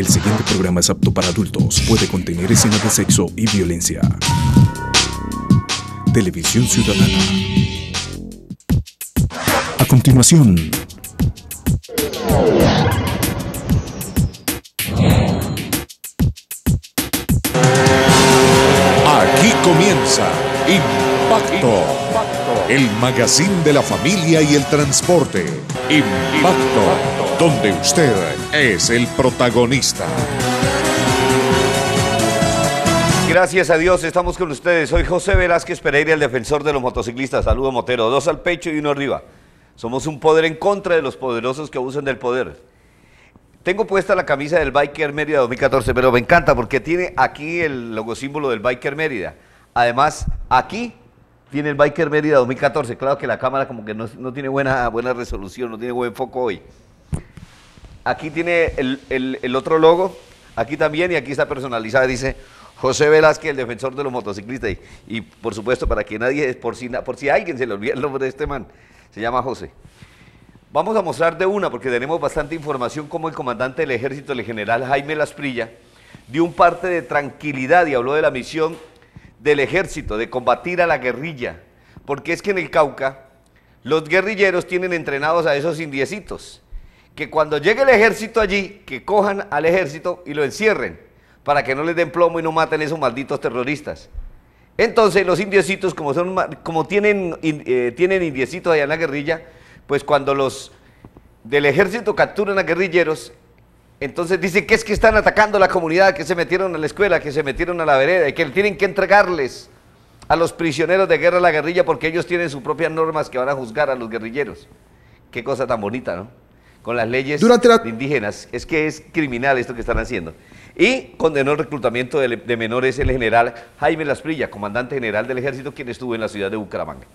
El siguiente programa es apto para adultos. Puede contener escenas de sexo y violencia. Televisión Ciudadana. A continuación. Aquí comienza Impacto, el magazine de la familia y el transporte. Impacto, donde usted es el protagonista. Gracias a Dios, estamos con ustedes. Soy José Velázquez Pereira, el defensor de los motociclistas. Saludo Motero, dos al pecho y uno arriba. Somos un poder en contra de los poderosos que abusan del poder. Tengo puesta la camisa del Biker Mérida 2014, pero me encanta porque tiene aquí el logo símbolo del Biker Mérida. Además, aquí tiene el Biker Mérida 2014. Claro que la cámara como que no, no tiene buena, buena resolución, no tiene buen foco hoy. Aquí tiene el, el- otro logo, aquí también, y aquí está personalizada, dice José Velázquez, el defensor de los motociclistas. Y, por supuesto, para que nadie, por si, por si alguien se le olvida el nombre de este man, se llama José. Vamos a mostrar de una, porque tenemos bastante información, como el comandante del ejército, el general Jaime Lasprilla, dio un parte de tranquilidad y habló de la misión del ejército, de combatir a la guerrilla. Porque es que en el Cauca, los guerrilleros tienen entrenados a esos indiecitos, que cuando llegue el ejército allí, que cojan al ejército y lo encierren, para que no les den plomo y no maten a esos malditos terroristas. Entonces los indiecitos, como, son, como tienen, eh, tienen indiecitos allá en la guerrilla, pues cuando los del ejército capturan a guerrilleros, entonces dicen que es que están atacando a la comunidad, que se metieron a la escuela, que se metieron a la vereda y que tienen que entregarles a los prisioneros de guerra a la guerrilla porque ellos tienen sus propias normas que van a juzgar a los guerrilleros. Qué cosa tan bonita, ¿no? Con las leyes Durante la- de indígenas. Es que es criminal esto que están haciendo. Y condenó el reclutamiento de, de menores el general Jaime Lasprilla, comandante general del ejército, quien estuvo en la ciudad de Bucaramanga.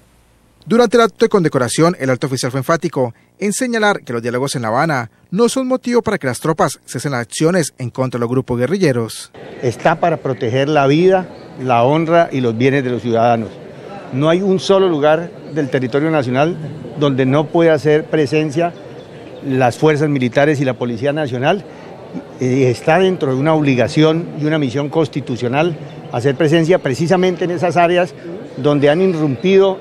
Durante el acto de condecoración, el alto oficial fue enfático en señalar que los diálogos en La Habana no son motivo para que las tropas cesen las acciones en contra de los grupos guerrilleros. está para proteger la vida, la honra y los bienes de los ciudadanos. No hay un solo lugar del territorio nacional donde no pueda hacer presencia las fuerzas militares y la Policía Nacional. Y está dentro de una obligación y una misión constitucional hacer presencia precisamente en esas áreas donde han irrumpido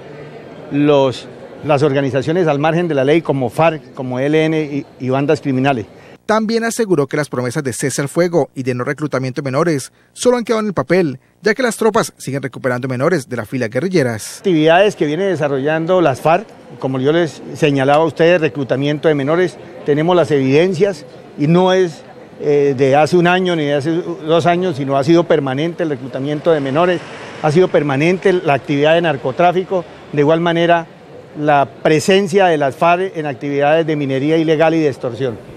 los, las organizaciones al margen de la ley como FARC, como ELN y bandas criminales. También aseguró que las promesas de cese al fuego y de no reclutamiento de menores solo han quedado en el papel, ya que las tropas siguen recuperando menores de las filas guerrilleras. actividades que viene desarrollando las FARC, como yo les señalaba a ustedes, reclutamiento de menores, tenemos las evidencias y no es eh, de hace un año ni de hace dos años, sino ha sido permanente el reclutamiento de menores, ha sido permanente la actividad de narcotráfico, de igual manera la presencia de las FARC en actividades de minería ilegal y de extorsión.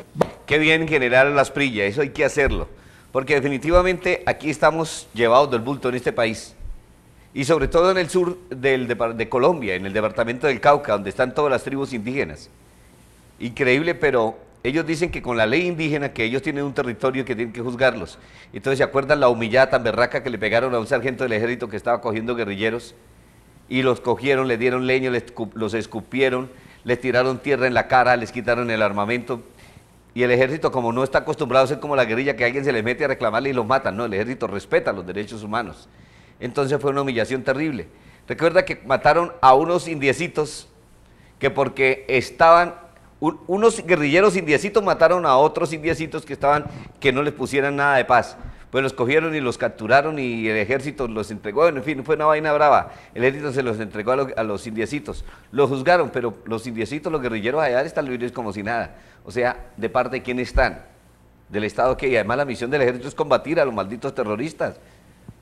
Qué bien, general Lasprilla, eso hay que hacerlo. Porque definitivamente aquí estamos llevados del bulto en este país. Y sobre todo en el sur del de Colombia, en el departamento del Cauca, donde están todas las tribus indígenas. Increíble, pero ellos dicen que con la ley indígena, que ellos tienen un territorio que tienen que juzgarlos. Entonces, ¿se acuerdan la humillada tan berraca que le pegaron a un sargento del ejército que estaba cogiendo guerrilleros? Y los cogieron, le dieron leño, les los escupieron, les tiraron tierra en la cara, les quitaron el armamento. Y el ejército, como no está acostumbrado a ser como la guerrilla, que alguien se le mete a reclamarle y los matan, no, el ejército respeta los derechos humanos. Entonces fue una humillación terrible. Recuerda que mataron a unos indiecitos que porque estaban, un- unos guerrilleros indiecitos mataron a otros indiecitos que estaban, que no les pusieran nada de paz. Pues los cogieron y los capturaron y el ejército los entregó, en fin, fue una vaina brava. El ejército se los entregó a, los- indiecitos. Los juzgaron, pero los indiecitos, los guerrilleros allá están libres como si nada. O sea, ¿de parte de quién están? Del Estado que, y además la misión del ejército es combatir a los malditos terroristas.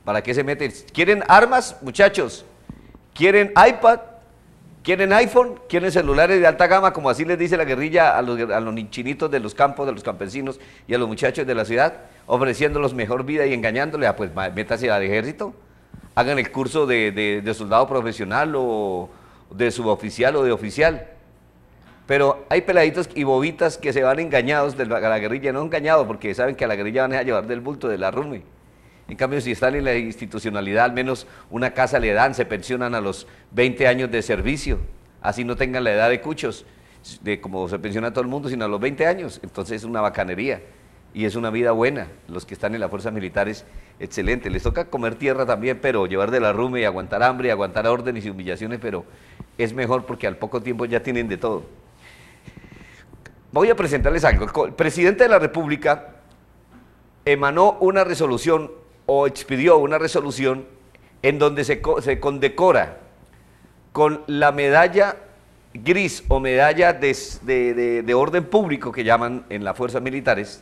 ¿Para qué se meten? ¿Quieren armas, muchachos? ¿Quieren iPad? ¿Quieren iPhone? ¿Quieren celulares de alta gama? Como así les dice la guerrilla a los, a los ni- chinitos de los campos, de los campesinos y a los muchachos de la ciudad, ofreciéndolos mejor vida y engañándoles. Ah, pues métase al ejército. Hagan el curso de, de- de soldado profesional o de suboficial o de oficial. Pero hay peladitos y bobitas que se van engañados de la, guerrilla, no engañados porque saben que a la guerrilla van a llevar del bulto de la rumbe. En cambio, si están en la institucionalidad, al menos una casa le dan, se pensionan a los 20 años de servicio, así no tengan la edad de cuchos, de como se pensiona todo el mundo, sino a los 20 años. Entonces es una bacanería. Y es una vida buena. Los que están en las fuerzas militares, excelente. Les toca comer tierra también, pero llevar de la rume y aguantar hambre y aguantar órdenes y humillaciones, pero es mejor porque al poco tiempo ya tienen de todo. Voy a presentarles algo. El presidente de la República emanó una resolución o expidió una resolución en donde se, condecora con la medalla gris o medalla de, de, orden público que llaman en las fuerzas militares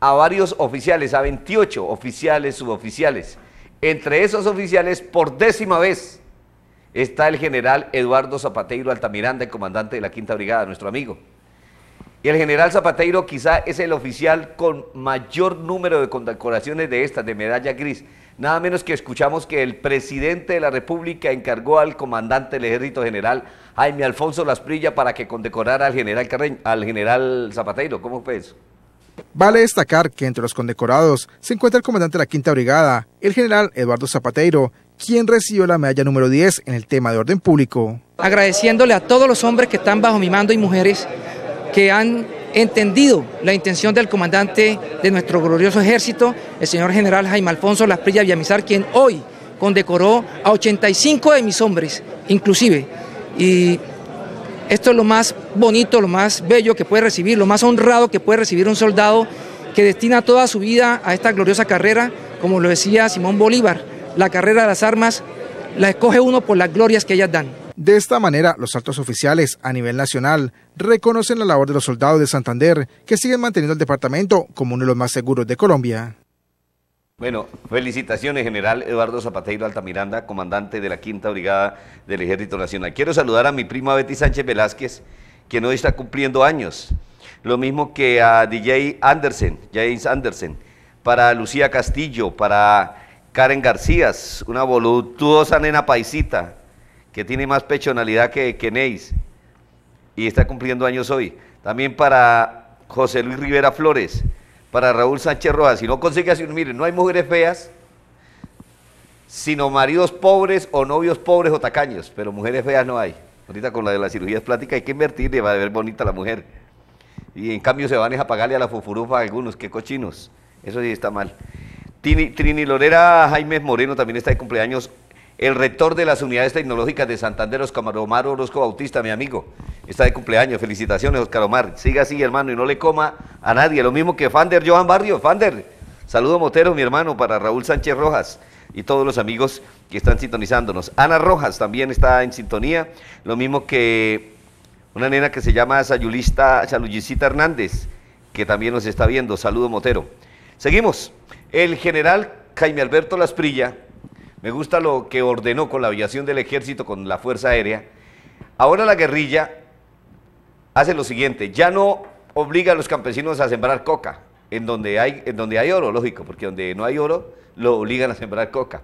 a varios oficiales, a 28 oficiales, suboficiales. Entre esos oficiales, por décima vez, está el general Eduardo Zapateiro Altamiranda, el comandante de la Quinta Brigada, nuestro amigo. Y el general Zapateiro quizá es el oficial con mayor número de condecoraciones de estas, de medalla gris. Nada menos que escuchamos que el presidente de la República encargó al comandante del ejército general Jaime Alfonso Lasprilla para que condecorara al general, al general Zapateiro. ¿Cómo fue eso? Vale destacar que entre los condecorados se encuentra el comandante de la Quinta Brigada, el general Eduardo Zapateiro, quien recibió la medalla número 10 en el tema de orden público. Agradeciéndole a todos los hombres que están bajo mi mando y mujeres que han entendido la intención del comandante de nuestro glorioso ejército, el señor general Jaime Alfonso Lasprilla Villamizar, quien hoy condecoró a 85 de mis hombres, inclusive. Y esto es lo más bonito, lo más bello que puede recibir, lo más honrado que puede recibir un soldado que destina toda su vida a esta gloriosa carrera, como lo decía Simón Bolívar, la carrera de las armas la escoge uno por las glorias que ellas dan. De esta manera, los altos oficiales a nivel nacional reconocen la labor de los soldados de Santander que siguen manteniendo el departamento como uno de los más seguros de Colombia. Bueno, felicitaciones, general Eduardo Zapateiro Altamiranda, comandante de la Quinta Brigada del Ejército Nacional. Quiero saludar a mi prima Betty Sánchez Velázquez, que hoy está cumpliendo años. Lo mismo que a DJ Andersen, James Andersen, para Lucía Castillo, para Karen García, una voluptuosa nena paisita, que tiene más pechonalidad que, que Neis y está cumpliendo años hoy. También para José Luis Rivera Flores, para Raúl Sánchez Rojas. Si no consigue así, miren, no hay mujeres feas, sino maridos pobres o novios pobres o tacaños, pero mujeres feas no hay. Ahorita con la de la cirugía plástica hay que invertir y va a ver bonita la mujer. Y en cambio se van a pagarle a la fufurufa a algunos, qué cochinos. Eso sí está mal. Trini, Trini Lorera Jaime Moreno también está de cumpleaños el rector de las unidades tecnológicas de Santander, Oscar Omar Orozco Bautista, mi amigo, está de cumpleaños. Felicitaciones, Oscar Omar. Siga así, hermano, y no le coma a nadie. Lo mismo que Fander, Johan Barrio. Fander, saludo Motero, mi hermano, para Raúl Sánchez Rojas y todos los amigos que están sintonizándonos. Ana Rojas también está en sintonía. Lo mismo que una nena que se llama Sayulista, Sayulicita Hernández, que también nos está viendo. Saludo Motero. Seguimos. El general Jaime Alberto Lasprilla me gusta lo que ordenó con la aviación del ejército, con la Fuerza Aérea. Ahora la guerrilla hace lo siguiente, ya no obliga a los campesinos a sembrar coca, en donde hay, en donde hay oro, lógico, porque donde no hay oro lo obligan a sembrar coca.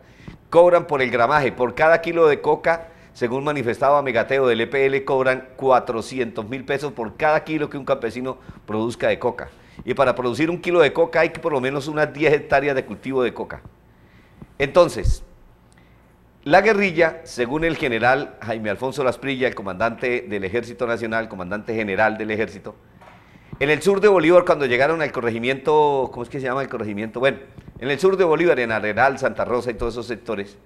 Cobran por el gramaje, por cada kilo de coca, según manifestaba Megateo del EPL, cobran 400 mil pesos por cada kilo que un campesino produzca de coca. Y para producir un kilo de coca hay que por lo menos unas 10 hectáreas de cultivo de coca. Entonces, la guerrilla, según el general Jaime Alfonso Lasprilla, el comandante del Ejército Nacional, comandante general del Ejército, en el sur de Bolívar, cuando llegaron al corregimiento, ¿cómo es que se llama el corregimiento? Bueno, en el sur de Bolívar, en Arenal, Santa Rosa y todos esos sectores,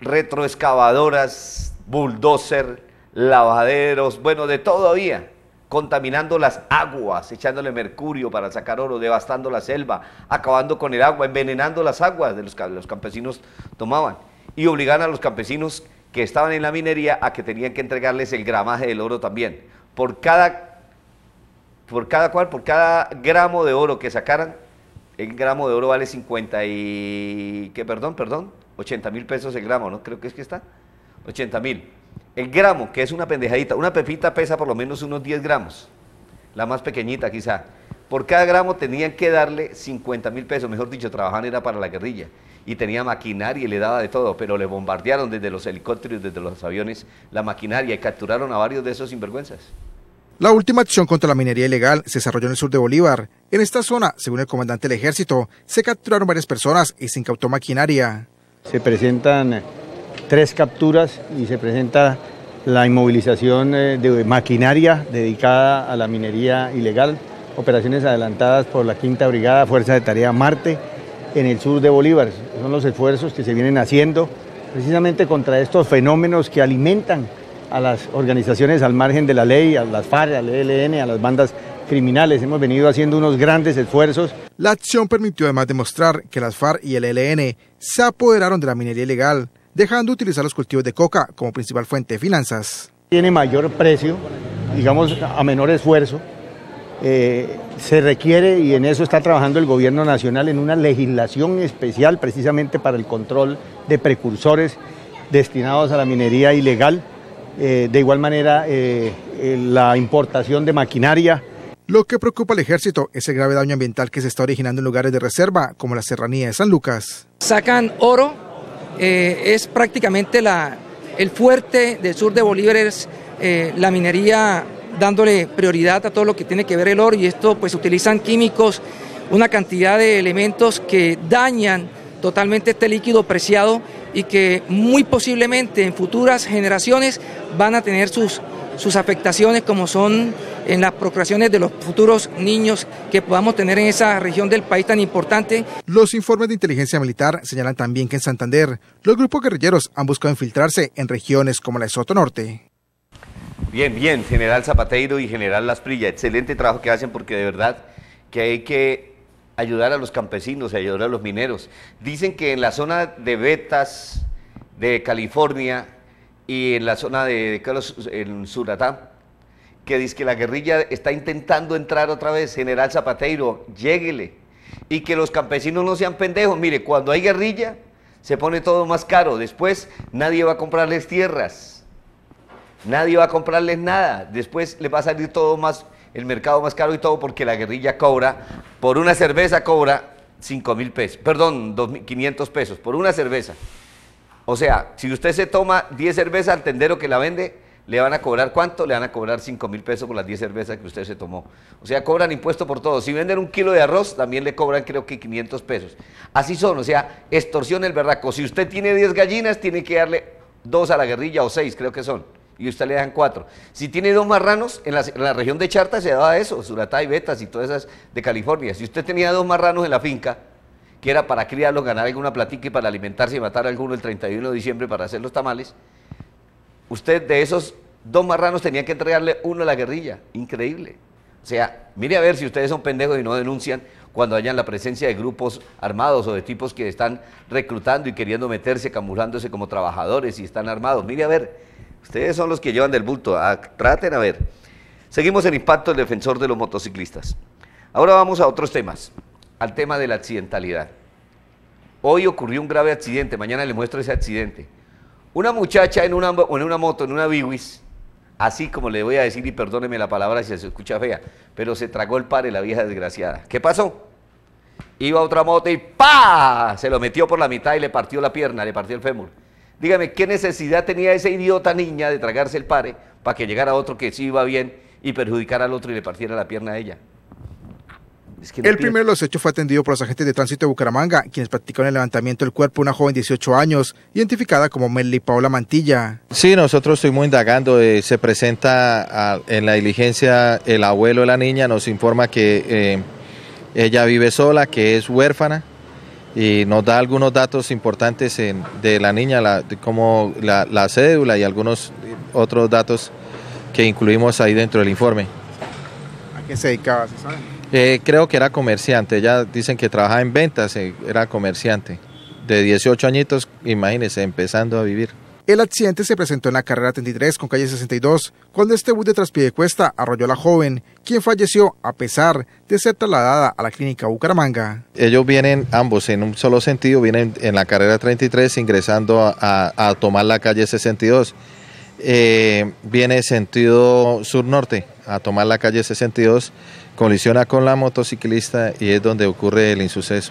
retroexcavadoras, bulldozer, lavaderos, bueno, de todo había, contaminando las aguas, echándole mercurio para sacar oro, devastando la selva, acabando con el agua, envenenando las aguas de los que los campesinos tomaban y obligaban a los campesinos que estaban en la minería a que tenían que entregarles el gramaje del oro también. Por cada, por cada por cada gramo de oro que sacaran, el gramo de oro vale 50 y, ¿qué, perdón, perdón? 80 mil pesos el gramo, ¿no? Creo que es que está. 80 mil. El gramo, que es una pendejadita, una pepita pesa por lo menos unos 10 gramos, la más pequeñita quizá. Por cada gramo tenían que darle 50 mil pesos, mejor dicho, trabajaban era para la guerrilla y tenía maquinaria y le daba de todo, pero le bombardearon desde los helicópteros, desde los aviones, la maquinaria y capturaron a varios de esos sinvergüenzas. La última acción contra la minería ilegal se desarrolló en el sur de Bolívar. En esta zona, según el comandante del ejército, se capturaron varias personas y se incautó maquinaria. Se presentan tres capturas y se presenta la inmovilización eh, de maquinaria dedicada a la minería ilegal operaciones adelantadas por la Quinta Brigada, Fuerza de Tarea Marte, en el sur de Bolívar. Son los esfuerzos que se vienen haciendo precisamente contra estos fenómenos que alimentan a las organizaciones al margen de la ley, a las FARC, al ELN, a las bandas criminales. Hemos venido haciendo unos grandes esfuerzos. La acción permitió además demostrar que las FARC y el ELN se apoderaron de la minería ilegal, dejando de utilizar los cultivos de coca como principal fuente de finanzas. Tiene mayor precio, digamos, a menor esfuerzo. Eh, se requiere, y en eso está trabajando el gobierno nacional, en una legislación especial precisamente para el control de precursores destinados a la minería ilegal. Eh, de igual manera, eh, la importación de maquinaria. Lo que preocupa al ejército es el grave daño ambiental que se está originando en lugares de reserva, como la serranía de San Lucas. Sacan oro, es prácticamente la, el fuerte del sur de Bolívar, es la minería dándole prioridad a todo lo que tiene que ver el oro y esto pues utilizan químicos, una cantidad de elementos que dañan totalmente este líquido preciado y que muy posiblemente en futuras generaciones van a tener sus, sus afectaciones como son en las procreaciones de los futuros niños que podamos tener en esa región del país tan importante. Los informes de inteligencia militar señalan también que en Santander los grupos guerrilleros han buscado infiltrarse en regiones como la de Soto Norte. Bien, bien, General Zapateiro y General Lasprilla, excelente trabajo que hacen porque de verdad que hay que ayudar a los campesinos, ayudar a los mineros. Dicen que en la zona de Betas, de California y en la zona de, de en Suratá, que dice que la guerrilla está intentando entrar otra vez, General Zapateiro, lléguele. Y que los campesinos no sean pendejos. Mire, cuando hay guerrilla, se pone todo más caro. Después nadie va a comprarles tierras Nadie va a comprarles nada. Después les va a salir todo más, el mercado más caro y todo porque la guerrilla cobra, por una cerveza cobra 5 mil pesos, perdón, 500 pesos, por una cerveza. O sea, si usted se toma 10 cervezas al tendero que la vende, le van a cobrar cuánto? Le van a cobrar 5 mil pesos por las 10 cervezas que usted se tomó. O sea, cobran impuesto por todo. Si venden un kilo de arroz, también le cobran creo que 500 pesos. Así son, o sea, extorsión el verdaco. Si usted tiene 10 gallinas, tiene que darle dos a la guerrilla o 6, creo que son y usted le dan cuatro. Si tiene dos marranos, en la, región de Charta se daba eso, Suratá y Betas y todas esas de California. Si usted tenía dos marranos en la finca, que era para criarlos, ganar alguna platica y para alimentarse y matar a alguno el 31 de diciembre para hacer los tamales, usted de esos dos marranos tenía que entregarle uno a la guerrilla. Increíble. O sea, mire a ver si ustedes son pendejos y no denuncian cuando hayan la presencia de grupos armados o de tipos que están reclutando y queriendo meterse, camuflándose como trabajadores y están armados. Mire a ver, Ustedes son los que llevan del bulto. Ah, traten a ver. Seguimos en impacto del defensor de los motociclistas. Ahora vamos a otros temas. Al tema de la accidentalidad. Hoy ocurrió un grave accidente. Mañana le muestro ese accidente. Una muchacha en una, en una moto, en una Biwis, así como le voy a decir, y perdóneme la palabra si se escucha fea, pero se tragó el pare la vieja desgraciada. ¿Qué pasó? Iba a otra moto y ¡pa! Se lo metió por la mitad y le partió la pierna, le partió el fémur. Dígame, ¿qué necesidad tenía esa idiota niña de tragarse el pare para que llegara otro que sí iba bien y perjudicara al otro y le partiera la pierna a ella? el primero de los hechos fue atendido por los agentes de tránsito de Bucaramanga, quienes practicaron el levantamiento del cuerpo de una joven de 18 años, identificada como Melly Paula Mantilla. Sí, nosotros estuvimos indagando, eh, se presenta en la diligencia el abuelo de la niña, nos informa que eh, ella vive sola, que es huérfana, y nos da algunos datos importantes de la niña, como la, cédula y algunos otros datos que incluimos ahí dentro del informe. ¿A qué se dedicaba, se sabe? Eh, creo que era comerciante, ella dicen que trabajaba en ventas, eh, era comerciante, de 18 añitos, imagínense, empezando a vivir. El accidente se presentó en la carrera 33 con calle 62, cuando este bus de cuesta arrolló a la joven, quien falleció a pesar de ser trasladada a la clínica Bucaramanga. Ellos vienen ambos en un solo sentido, vienen en la carrera 33 ingresando a, tomar la calle 62. Eh, viene sentido sur-norte a tomar la calle 62, colisiona con la motociclista y es donde ocurre el insuceso.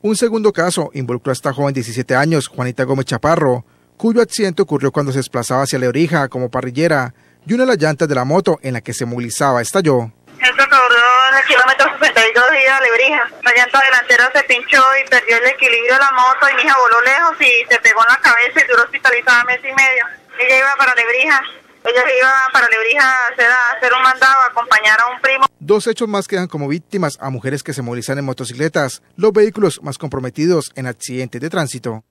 Un segundo caso involucró a esta joven de 17 años, Juanita Gómez Chaparro, cuyo accidente ocurrió cuando se desplazaba hacia Leorija como parrillera y una de las llantas de la moto en la que se movilizaba estalló. Esto ocurrió en el kilómetro 62 de a Lebrija. La llanta delantera se pinchó y perdió el equilibrio de la moto y mi hija voló lejos y se pegó en la cabeza y duró hospitalizada mes y medio. Ella iba para Lebrija Ella iba para Lebrija a hacer, a hacer un mandado, a acompañar a un primo. Dos hechos más quedan como víctimas a mujeres que se movilizan en motocicletas, los vehículos más comprometidos en accidentes de tránsito.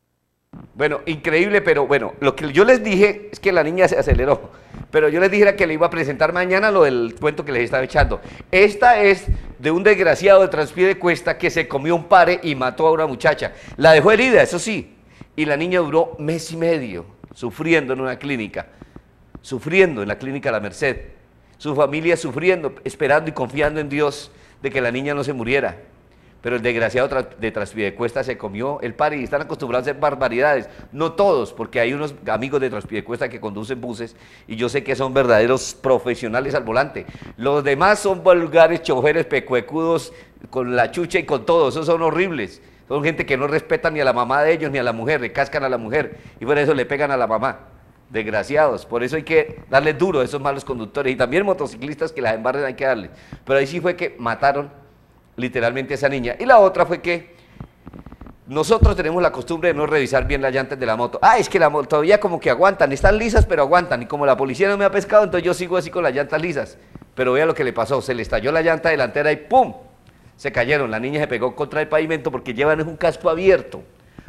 Bueno, increíble, pero bueno, lo que yo les dije es que la niña se aceleró. Pero yo les dije que le iba a presentar mañana lo del cuento que les estaba echando. Esta es de un desgraciado de Transpie de Cuesta que se comió un pare y mató a una muchacha. La dejó herida, eso sí. Y la niña duró mes y medio sufriendo en una clínica. Sufriendo en la clínica La Merced. Su familia sufriendo, esperando y confiando en Dios de que la niña no se muriera pero el desgraciado de Transpidecuesta se comió el par y están acostumbrados a hacer barbaridades. No todos, porque hay unos amigos de Transpidecuesta que conducen buses y yo sé que son verdaderos profesionales al volante. Los demás son vulgares choferes pecuecudos con la chucha y con todo, esos son horribles. Son gente que no respeta ni a la mamá de ellos ni a la mujer, le cascan a la mujer y por eso le pegan a la mamá. Desgraciados, por eso hay que darle duro a esos malos conductores y también motociclistas que las embarren hay que darles. Pero ahí sí fue que mataron literalmente esa niña. Y la otra fue que nosotros tenemos la costumbre de no revisar bien las llantas de la moto. Ah, es que la moto todavía como que aguantan, están lisas, pero aguantan. Y como la policía no me ha pescado, entonces yo sigo así con las llantas lisas. Pero vea lo que le pasó, se le estalló la llanta delantera y ¡pum! Se cayeron. La niña se pegó contra el pavimento porque llevan un casco abierto.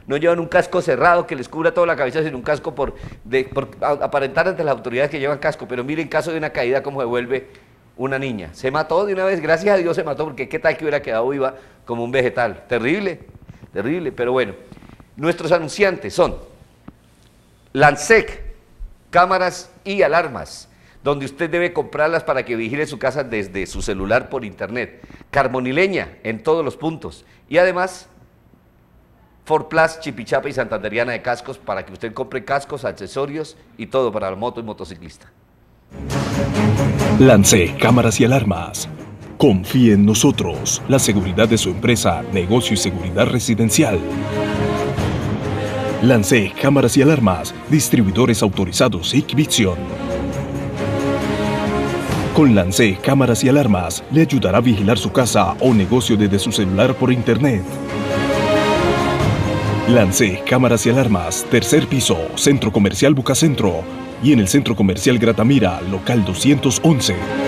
No llevan un casco cerrado que les cubra toda la cabeza, sino un casco por, por aparentar ante las autoridades que llevan casco. Pero miren, en caso de una caída, cómo se vuelve una niña. Se mató de una vez, gracias a Dios se mató, porque qué tal que hubiera quedado viva como un vegetal. Terrible, terrible, pero bueno. Nuestros anunciantes son Lansec, cámaras y alarmas, donde usted debe comprarlas para que vigile su casa desde su celular por internet. Carbonileña en todos los puntos. Y además, Ford Plus, Chipichapa y Santanderiana de cascos para que usted compre cascos, accesorios y todo para la moto y motociclista. Lance cámaras y alarmas. Confíe en nosotros, la seguridad de su empresa, negocio y seguridad residencial. Lance cámaras y alarmas, distribuidores autorizados Vision. Con Lance cámaras y alarmas le ayudará a vigilar su casa o negocio desde su celular por internet. Lance cámaras y alarmas, tercer piso, Centro Comercial Bucacentro, y en el Centro Comercial Gratamira, local 211.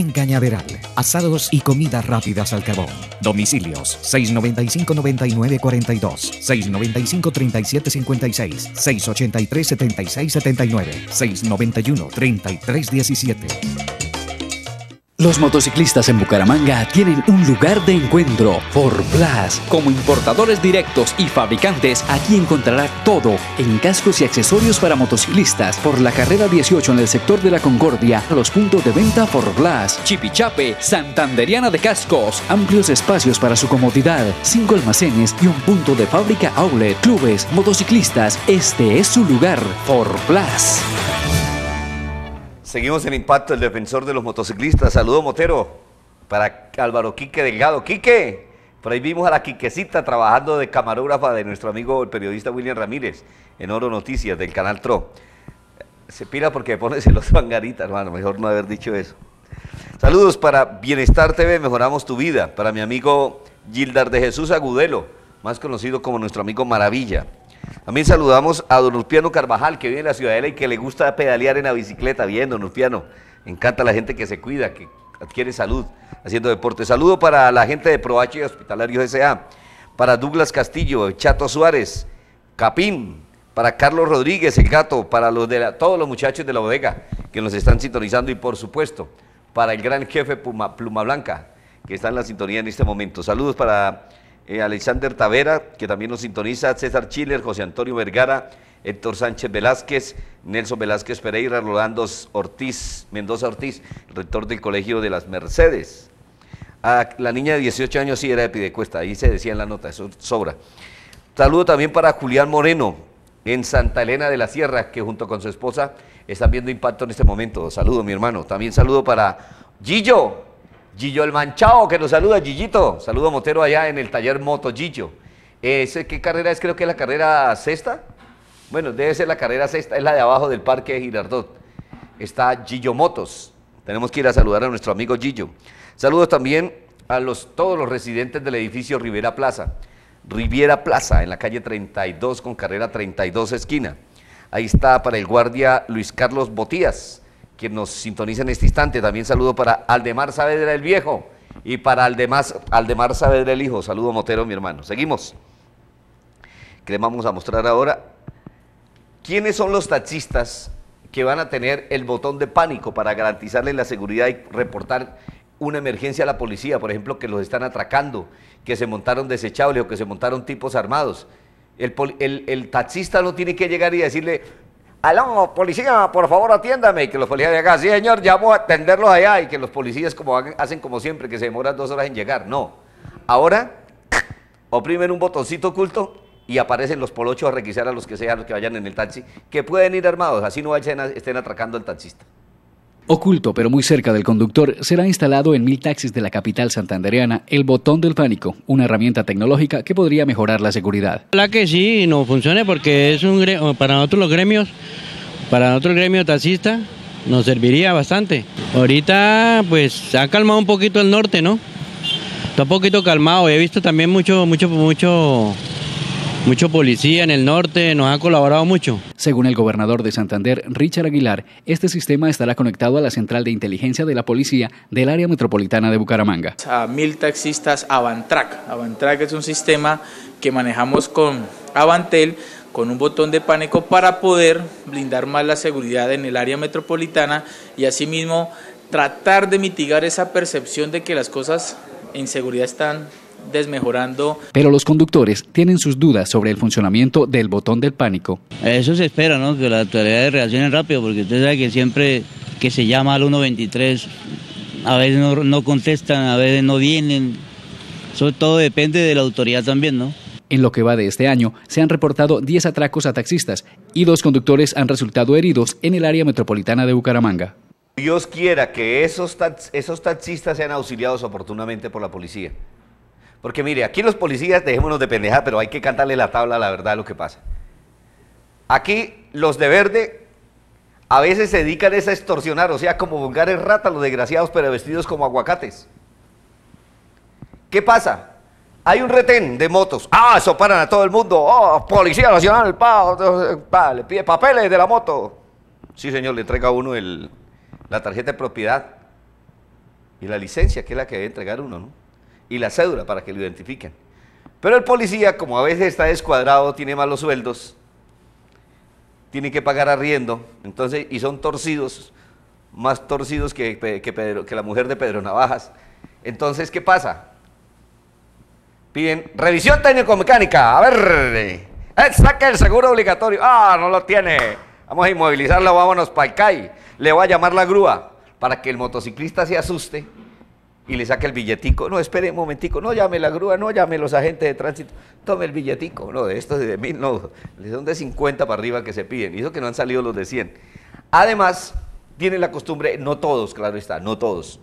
en Cañaveral. Asados y comidas rápidas al carbón. Domicilios 695-9942, 695-3756, 683-7679, 691-3317. Los motociclistas en Bucaramanga tienen un lugar de encuentro, Plus. Como importadores directos y fabricantes, aquí encontrará todo en cascos y accesorios para motociclistas por la carrera 18 en el sector de la Concordia, a los puntos de venta Plus, Chipichape, Santanderiana de Cascos, amplios espacios para su comodidad, cinco almacenes y un punto de fábrica outlet, clubes, motociclistas. Este es su lugar, Plus. Seguimos en Impacto, el defensor de los motociclistas. Saludo Motero para Álvaro Quique Delgado. Quique, por ahí vimos a la Quiquecita trabajando de camarógrafa de nuestro amigo el periodista William Ramírez en Oro Noticias del canal TRO. Se pira porque pone los fangarita, hermano, mejor no haber dicho eso. Saludos para Bienestar TV, mejoramos tu vida. Para mi amigo Gildar de Jesús Agudelo, más conocido como nuestro amigo Maravilla. También saludamos a don Urpiano Carvajal, que vive en la Ciudadela y que le gusta pedalear en la bicicleta. Bien, don Urpiano. encanta la gente que se cuida, que adquiere salud haciendo deporte. Saludo para la gente de ProH y Hospitalarios S.A., para Douglas Castillo, Chato Suárez, Capín, para Carlos Rodríguez, el gato, para los de todos los muchachos de la bodega que nos están sintonizando y por supuesto para el gran jefe Pluma Blanca que está en la sintonía en este momento. Saludos para eh, Alexander Tavera, que también nos sintoniza, César Chiller, José Antonio Vergara, Héctor Sánchez Velázquez, Nelson Velázquez Pereira, Rolando Ortiz, Mendoza Ortiz, rector del Colegio de las Mercedes. A la niña de 18 años sí era de Pidecuesta, ahí se decía en la nota, eso sobra. Saludo también para Julián Moreno, en Santa Elena de la Sierra, que junto con su esposa están viendo impacto en este momento. Saludo, mi hermano. También saludo para Gillo, Gillo el Manchao, que nos saluda, Gillito. Saludo Motero allá en el taller Moto Gillo. ¿Ese, ¿Qué carrera es? Creo que es la carrera sexta. Bueno, debe ser la carrera sexta, es la de abajo del Parque Girardot. Está Gillo Motos. Tenemos que ir a saludar a nuestro amigo Gillo. Saludos también a los, todos los residentes del edificio Rivera Plaza. Riviera Plaza, en la calle 32 con carrera 32 esquina. Ahí está para el guardia Luis Carlos Botías, quien nos sintoniza en este instante. También saludo para Aldemar Saavedra el Viejo y para Aldemar, Aldemar Saavedra el Hijo. Saludo Motero, mi hermano. Seguimos. Que le vamos a mostrar ahora quiénes son los taxistas que van a tener el botón de pánico para garantizarles la seguridad y reportar una emergencia a la policía, por ejemplo, que los están atracando, que se montaron desechables o que se montaron tipos armados. El, taxista no tiene que llegar y decirle, aló, policía, por favor atiéndame, y que los policías digan, sí señor, voy a atenderlos allá, y que los policías como hacen como siempre, que se demoran dos horas en llegar. No, ahora oprimen un botoncito oculto y aparecen los polochos a requisar a los que sean los que vayan en el taxi, que pueden ir armados, así no vayan estén atracando al taxista. Oculto pero muy cerca del conductor, será instalado en mil taxis de la capital santandereana el botón del pánico, una herramienta tecnológica que podría mejorar la seguridad. La que sí, no funcione porque es un para nosotros los gremios, para nosotros el gremio taxista, nos serviría bastante. Ahorita pues se ha calmado un poquito el norte, ¿no? Está un poquito calmado, he visto también mucho, mucho, mucho mucho policía en el norte, nos ha colaborado mucho. Según el gobernador de Santander, Richard Aguilar, este sistema estará conectado a la central de inteligencia de la policía del área metropolitana de Bucaramanga. A mil taxistas Avantrack. Avantrack es un sistema que manejamos con Avantel con un botón de pánico para poder blindar más la seguridad en el área metropolitana y asimismo tratar de mitigar esa percepción de que las cosas en seguridad están desmejorando. Pero los conductores tienen sus dudas sobre el funcionamiento del botón del pánico. Eso se espera, ¿no? Que las autoridades reaccionen rápido, porque usted sabe que siempre que se llama al 123, a veces no, contestan, a veces no vienen. Eso todo depende de la autoridad también, ¿no? En lo que va de este año, se han reportado 10 atracos a taxistas y dos conductores han resultado heridos en el área metropolitana de Bucaramanga. Dios quiera que esos, esos taxistas sean auxiliados oportunamente por la policía. Porque mire, aquí los policías, dejémonos de pendeja, pero hay que cantarle la tabla la verdad lo que pasa. Aquí los de verde a veces se dedican a extorsionar, o sea, como vulgares ratas los desgraciados, pero vestidos como aguacates. ¿Qué pasa? Hay un retén de motos. Ah, eso paran a todo el mundo. Oh, Policía Nacional, pa, le pide papeles de la moto. Sí, señor, le entrega a uno el, la tarjeta de propiedad y la licencia, que es la que debe entregar uno, ¿no? Y la cédula para que lo identifiquen. Pero el policía, como a veces está descuadrado, tiene malos sueldos, tiene que pagar arriendo, entonces, y son torcidos, más torcidos que, que, la mujer de Pedro Navajas. Entonces, ¿qué pasa? Piden revisión técnico-mecánica, a ver, eh, saque el seguro obligatorio, ah, no lo tiene, vamos a inmovilizarlo, vámonos para el CAI, le voy a llamar la grúa para que el motociclista se asuste y le saca el billetico. No, espere un momentico, no llame la grúa, no llame los agentes de tránsito, tome el billetico. No, de estos de mil, no, son de 50 para arriba que se piden, y eso que no han salido los de 100. Además, tienen la costumbre, no todos, claro está, no todos,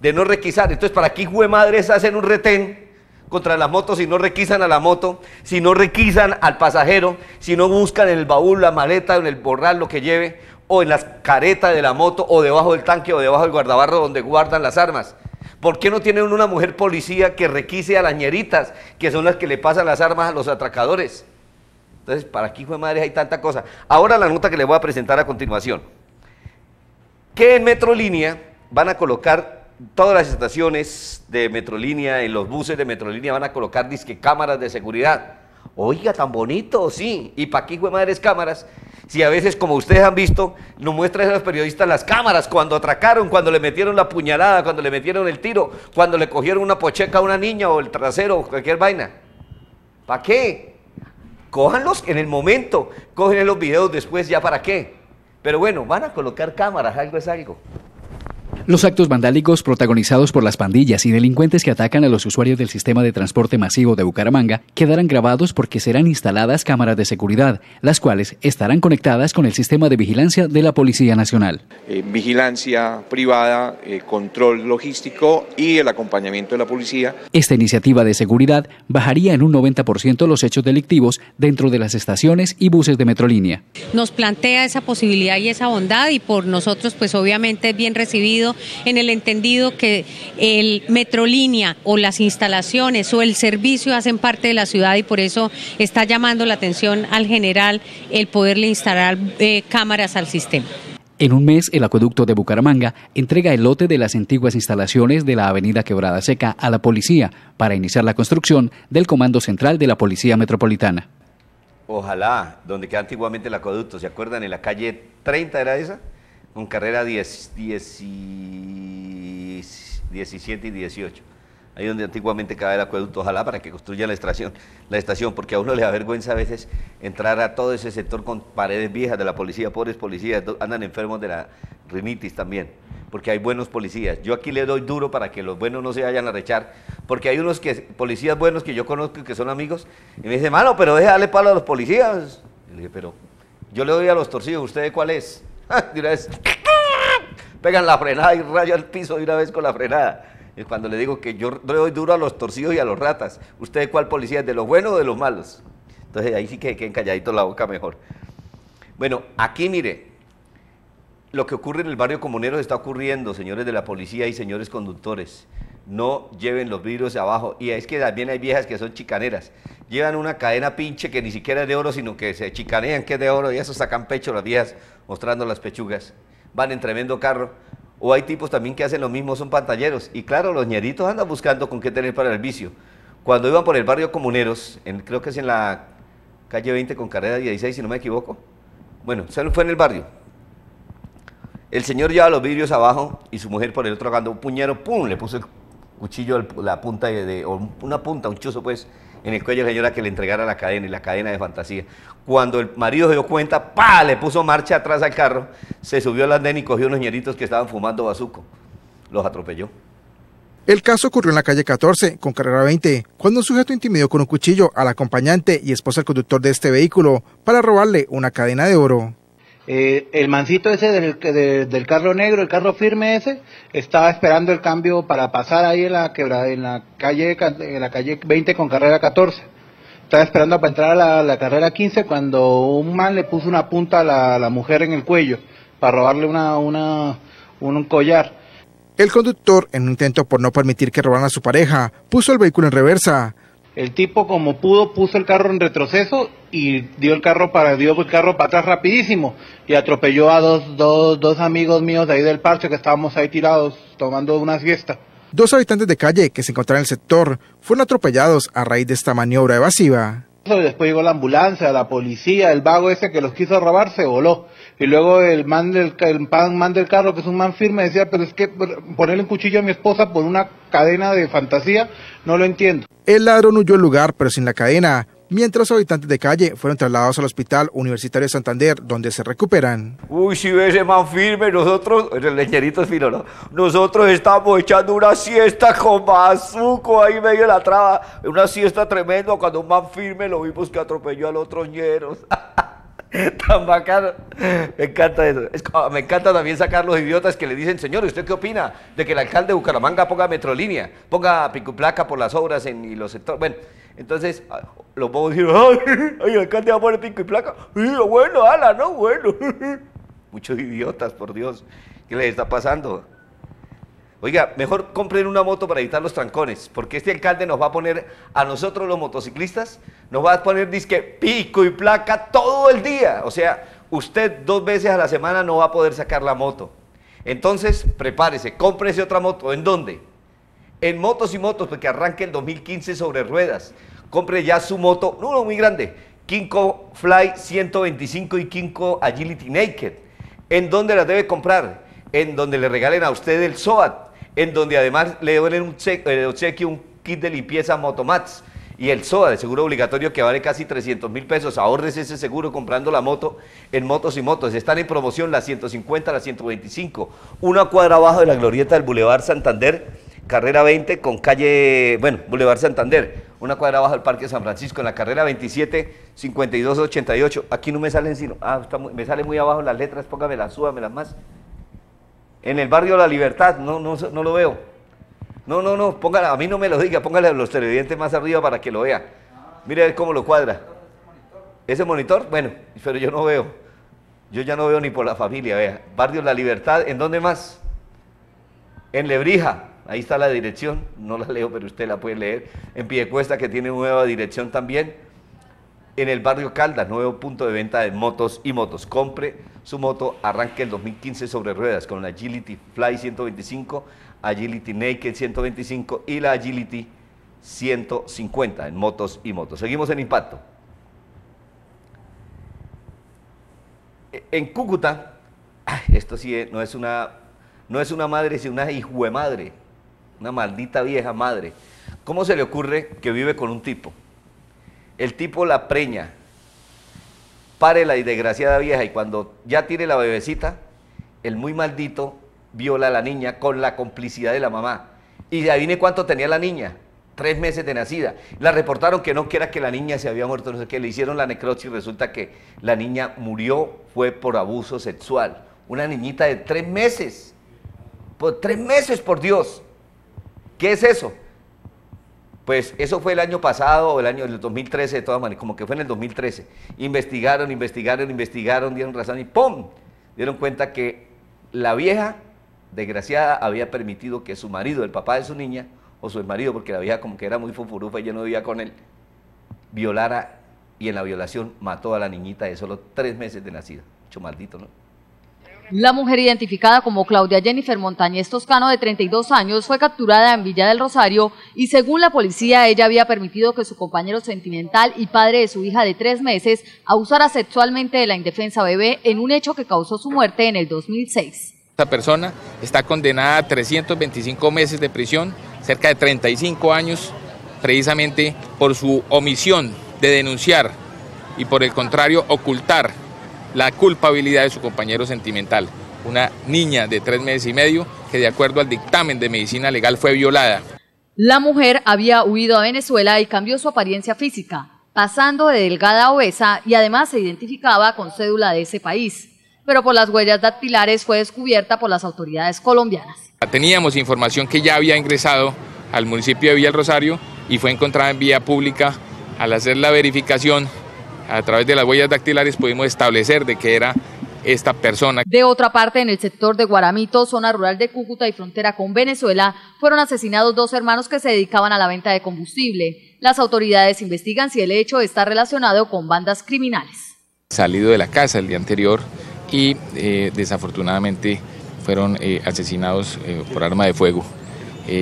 de no requisar. Entonces, ¿para qué de madres hacen un retén contra las motos si no requisan a la moto, si no requisan al pasajero, si no buscan en el baúl, la maleta, en el borral, lo que lleve? o en las caretas de la moto o debajo del tanque o debajo del guardabarro donde guardan las armas. ¿Por qué no tienen una mujer policía que requise a las ñeritas, que son las que le pasan las armas a los atracadores? Entonces, ¿para qué hijo de hay tanta cosa? Ahora la nota que le voy a presentar a continuación. Que en Metrolínea van a colocar todas las estaciones de Metrolínea, en los buses de Metrolínea van a colocar disque cámaras de seguridad. Oiga, tan bonito, sí. ¿Y para qué hijo de madres cámaras? Si a veces, como ustedes han visto, nos muestran a los periodistas las cámaras cuando atracaron, cuando le metieron la puñalada, cuando le metieron el tiro, cuando le cogieron una pocheca a una niña o el trasero o cualquier vaina. ¿Para qué? Cójanlos en el momento, cogen los videos después, ¿ya para qué? Pero bueno, van a colocar cámaras, algo es algo. Los actos vandálicos protagonizados por las pandillas y delincuentes que atacan a los usuarios del sistema de transporte masivo de Bucaramanga quedarán grabados porque serán instaladas cámaras de seguridad, las cuales estarán conectadas con el sistema de vigilancia de la Policía Nacional. Eh, vigilancia privada, eh, control logístico y el acompañamiento de la policía. Esta iniciativa de seguridad bajaría en un 90% los hechos delictivos dentro de las estaciones y buses de Metrolínea. Nos plantea esa posibilidad y esa bondad y por nosotros pues obviamente es bien recibido en el entendido que el Metrolínea o las instalaciones o el servicio hacen parte de la ciudad y por eso está llamando la atención al general el poderle instalar eh, cámaras al sistema. En un mes, el acueducto de Bucaramanga entrega el lote de las antiguas instalaciones de la avenida Quebrada Seca a la policía para iniciar la construcción del Comando Central de la Policía Metropolitana. Ojalá, donde queda antiguamente el acueducto, ¿se acuerdan? En la calle 30 era esa con carrera 10, 10 17 y 18. Ahí donde antiguamente cabe el acueducto, ojalá para que construyan la estación, la estación, porque a uno le da vergüenza a veces entrar a todo ese sector con paredes viejas de la policía, pobres policías, andan enfermos de la rinitis también, porque hay buenos policías. Yo aquí le doy duro para que los buenos no se vayan a rechar, porque hay unos que, policías buenos que yo conozco que son amigos, y me dicen, mano, pero déjale palo a los policías. Y le dije, pero yo le doy a los torcidos, ¿usted cuál es? de una vez pegan la frenada y rayan el piso de una vez con la frenada. Es cuando le digo que yo le doy duro a los torcidos y a los ratas. ¿Usted cuál policía es? ¿De los buenos o de los malos? Entonces ahí sí que queden calladitos la boca mejor. Bueno, aquí mire, lo que ocurre en el barrio comunero está ocurriendo, señores de la policía y señores conductores. No lleven los vidrios abajo. Y es que también hay viejas que son chicaneras. Llevan una cadena pinche que ni siquiera es de oro, sino que se chicanean que es de oro y eso sacan pecho las viejas mostrando las pechugas. Van en tremendo carro. O hay tipos también que hacen lo mismo, son pantalleros. Y claro, los ñeritos andan buscando con qué tener para el vicio. Cuando iban por el barrio Comuneros, creo que es en la calle 20 con carrera 16, si no me equivoco. Bueno, se fue en el barrio. El señor lleva los vidrios abajo y su mujer por el otro cuando un puñero, ¡pum! Le puso el cuchillo, la punta de, una punta, un chuzo pues, en el cuello de la señora que le entregara la cadena y la cadena de fantasía. Cuando el marido se dio cuenta, ¡pa! Le puso marcha atrás al carro, se subió al andén y cogió unos ñeritos que estaban fumando bazuco. Los atropelló. El caso ocurrió en la calle 14, con carrera 20, cuando un sujeto intimidó con un cuchillo al acompañante y esposa del conductor de este vehículo para robarle una cadena de oro. Eh, el mancito ese del, del, carro negro, el carro firme ese, estaba esperando el cambio para pasar ahí en la quebra, en la calle en la calle 20 con carrera 14. Estaba esperando para entrar a la, carrera 15 cuando un man le puso una punta a la, mujer en el cuello para robarle una, una, un collar. El conductor, en un intento por no permitir que robaran a su pareja, puso el vehículo en reversa. El tipo como pudo puso el carro en retroceso y dio el carro para dio el carro para atrás rapidísimo y atropelló a dos, dos, dos amigos míos de ahí del parche que estábamos ahí tirados tomando una siesta. Dos habitantes de calle que se encontraban en el sector fueron atropellados a raíz de esta maniobra evasiva. Después llegó la ambulancia, la policía, el vago ese que los quiso robar se voló. Y luego el man del, el man del carro, que es un man firme, decía, pero es que ponerle un cuchillo a mi esposa por una cadena de fantasía, no lo entiendo. El ladrón huyó al lugar, pero sin la cadena, mientras los habitantes de calle fueron trasladados al Hospital Universitario de Santander, donde se recuperan. Uy, si ve ese man firme, nosotros, el leñerito fino, ¿no? Nosotros estamos echando una siesta con bazuco ahí medio de la traba, una siesta tremenda cuando un man firme lo vimos que atropelló a los otros ñeros. Tan bacano. Me encanta eso. me encanta también sacar los idiotas que le dicen, señor, ¿usted qué opina de que el alcalde de Bucaramanga ponga metrolínea, ponga pico placa por las obras en y los sectores? Bueno, entonces ah, los a decir, ay, el alcalde va a poner pico y placa. bueno, ala, no, bueno. Muchos idiotas, por Dios. ¿Qué les está pasando? Oiga, mejor compren una moto para evitar los trancones, porque este alcalde nos va a poner a nosotros los motociclistas, nos va a poner disque pico y placa todo el día. O sea, usted dos veces a la semana no va a poder sacar la moto. Entonces, prepárese, cómprese otra moto. ¿En dónde? En Motos y Motos, porque arranque el 2015 sobre ruedas. Compre ya su moto, no, no muy grande, Kinko Fly 125 y Kinko Agility Naked. ¿En dónde las debe comprar? En donde le regalen a usted el SOAT en donde además le doy un obsequio, un kit de limpieza Motomats, y el SOA de seguro obligatorio que vale casi 300 mil pesos. Ahorres ese seguro comprando la moto en Motos y Motos. Están en promoción las 150, las 125. Una cuadra abajo de la glorieta del Boulevard Santander, carrera 20 con calle, bueno, Boulevard Santander. Una cuadra abajo del Parque San Francisco en la carrera 27, 52, 88. Aquí no me salen sino, ah, me sale muy abajo las letras, póngamelas, súbamelas más. En el barrio La Libertad, no, no, no lo veo. No, no, no, póngala, a mí no me lo diga, póngale a los televidentes más arriba para que lo vea. Mire cómo lo cuadra. ¿Ese monitor? Bueno, pero yo no veo. Yo ya no veo ni por la familia, vea. Barrio La Libertad, ¿en dónde más? En Lebrija, ahí está la dirección, no la leo, pero usted la puede leer. En Piedecuesta, que tiene nueva dirección también. En el barrio Caldas, nuevo punto de venta de motos y motos. Compre su moto, arranque el 2015 sobre ruedas con la Agility Fly 125, Agility Naked 125 y la Agility 150 en motos y motos. Seguimos en impacto. En Cúcuta, esto sí es- no es una, no es una madre, sino una hijo de madre, una maldita vieja madre. ¿Cómo se le ocurre que vive con un tipo? El tipo la preña, pare la desgraciada vieja y cuando ya tiene la bebecita, el muy maldito viola a la niña con la complicidad de la mamá. Y adivine cuánto tenía la niña, tres meses de nacida. La reportaron que no, que era que la niña se había muerto, no sé qué, le hicieron la necropsia y resulta que la niña murió, fue por abuso sexual. Una niñita de tres meses, por tres meses, por Dios. ¿Qué es eso? Pues eso fue el año pasado, o el año del 2013, de todas maneras, como que fue en el 2013. Investigaron, investigaron, investigaron, dieron razón y ¡pum! Dieron cuenta que la vieja, desgraciada, había permitido que su marido, el papá de su niña, o su marido, porque la vieja como que era muy fufurufa y ya no vivía con él, violara y en la violación mató a la niñita de solo tres meses de nacida. Mucho maldito, ¿no? La mujer identificada como Claudia Jennifer Montañez Toscano, de 32 años, fue capturada en Villa del Rosario y según la policía ella había permitido que su compañero sentimental y padre de su hija de tres meses abusara sexualmente de la indefensa bebé en un hecho que causó su muerte en el 2006. Esta persona está condenada a 325 meses de prisión, cerca de 35 años, precisamente por su omisión de denunciar y por el contrario ocultar la culpabilidad de su compañero sentimental, una niña de tres meses y medio que de acuerdo al dictamen de medicina legal fue violada. La mujer había huido a Venezuela y cambió su apariencia física, pasando de delgada a obesa y además se identificaba con cédula de ese país. Pero por las huellas dactilares fue descubierta por las autoridades colombianas. Teníamos información que ya había ingresado al municipio de Villa El Rosario y fue encontrada en vía pública. Al hacer la verificación a través de las huellas dactilares pudimos establecer de que era esta persona. De otra parte, en el sector de Guaramito, zona rural de Cúcuta y frontera con Venezuela, fueron asesinados dos hermanos que se dedicaban a la venta de combustible. Las autoridades investigan si el hecho está relacionado con bandas criminales. Salido de la casa el día anterior y eh, desafortunadamente fueron eh, asesinados eh, por arma de fuego.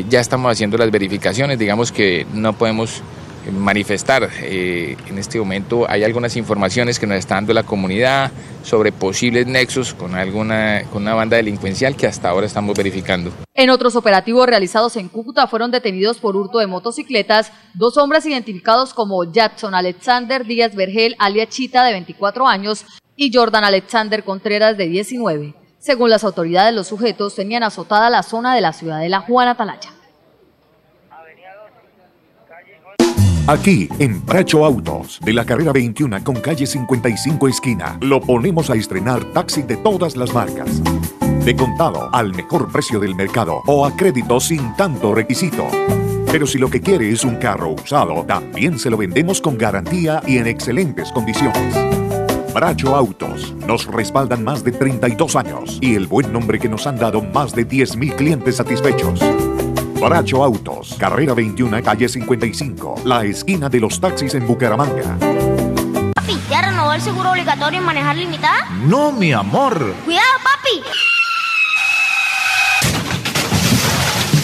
Ya estamos haciendo las verificaciones, digamos que no podemos manifestar. Eh, en este momento hay algunas informaciones que nos está dando la comunidad sobre posibles nexos con alguna con una banda delincuencial que hasta ahora estamos verificando. En otros operativos realizados en Cúcuta fueron detenidos por hurto de motocicletas dos hombres identificados como Jackson Alexander Díaz Vergel, alias Chita, de 24 años, y Jordan Alexander Contreras, de 19. Según las autoridades, los sujetos tenían azotada la zona de la ciudad de La Juana Atalaya. Aquí, en Bracho Autos, de la carrera 21 con calle 55 esquina, lo ponemos a estrenar taxi de todas las marcas. De contado, al mejor precio del mercado o a crédito sin tanto requisito. Pero si lo que quiere es un carro usado, también se lo vendemos con garantía y en excelentes condiciones. Bracho Autos nos respaldan más de 32 años y el buen nombre que nos han dado más de 10.000 clientes satisfechos. Bracho Autos, carrera 21, calle 55, la esquina de los taxis en Bucaramanga. Papi, ¿ya renovó el seguro obligatorio en manejar limitada? No, mi amor. ¡Cuidado, papi!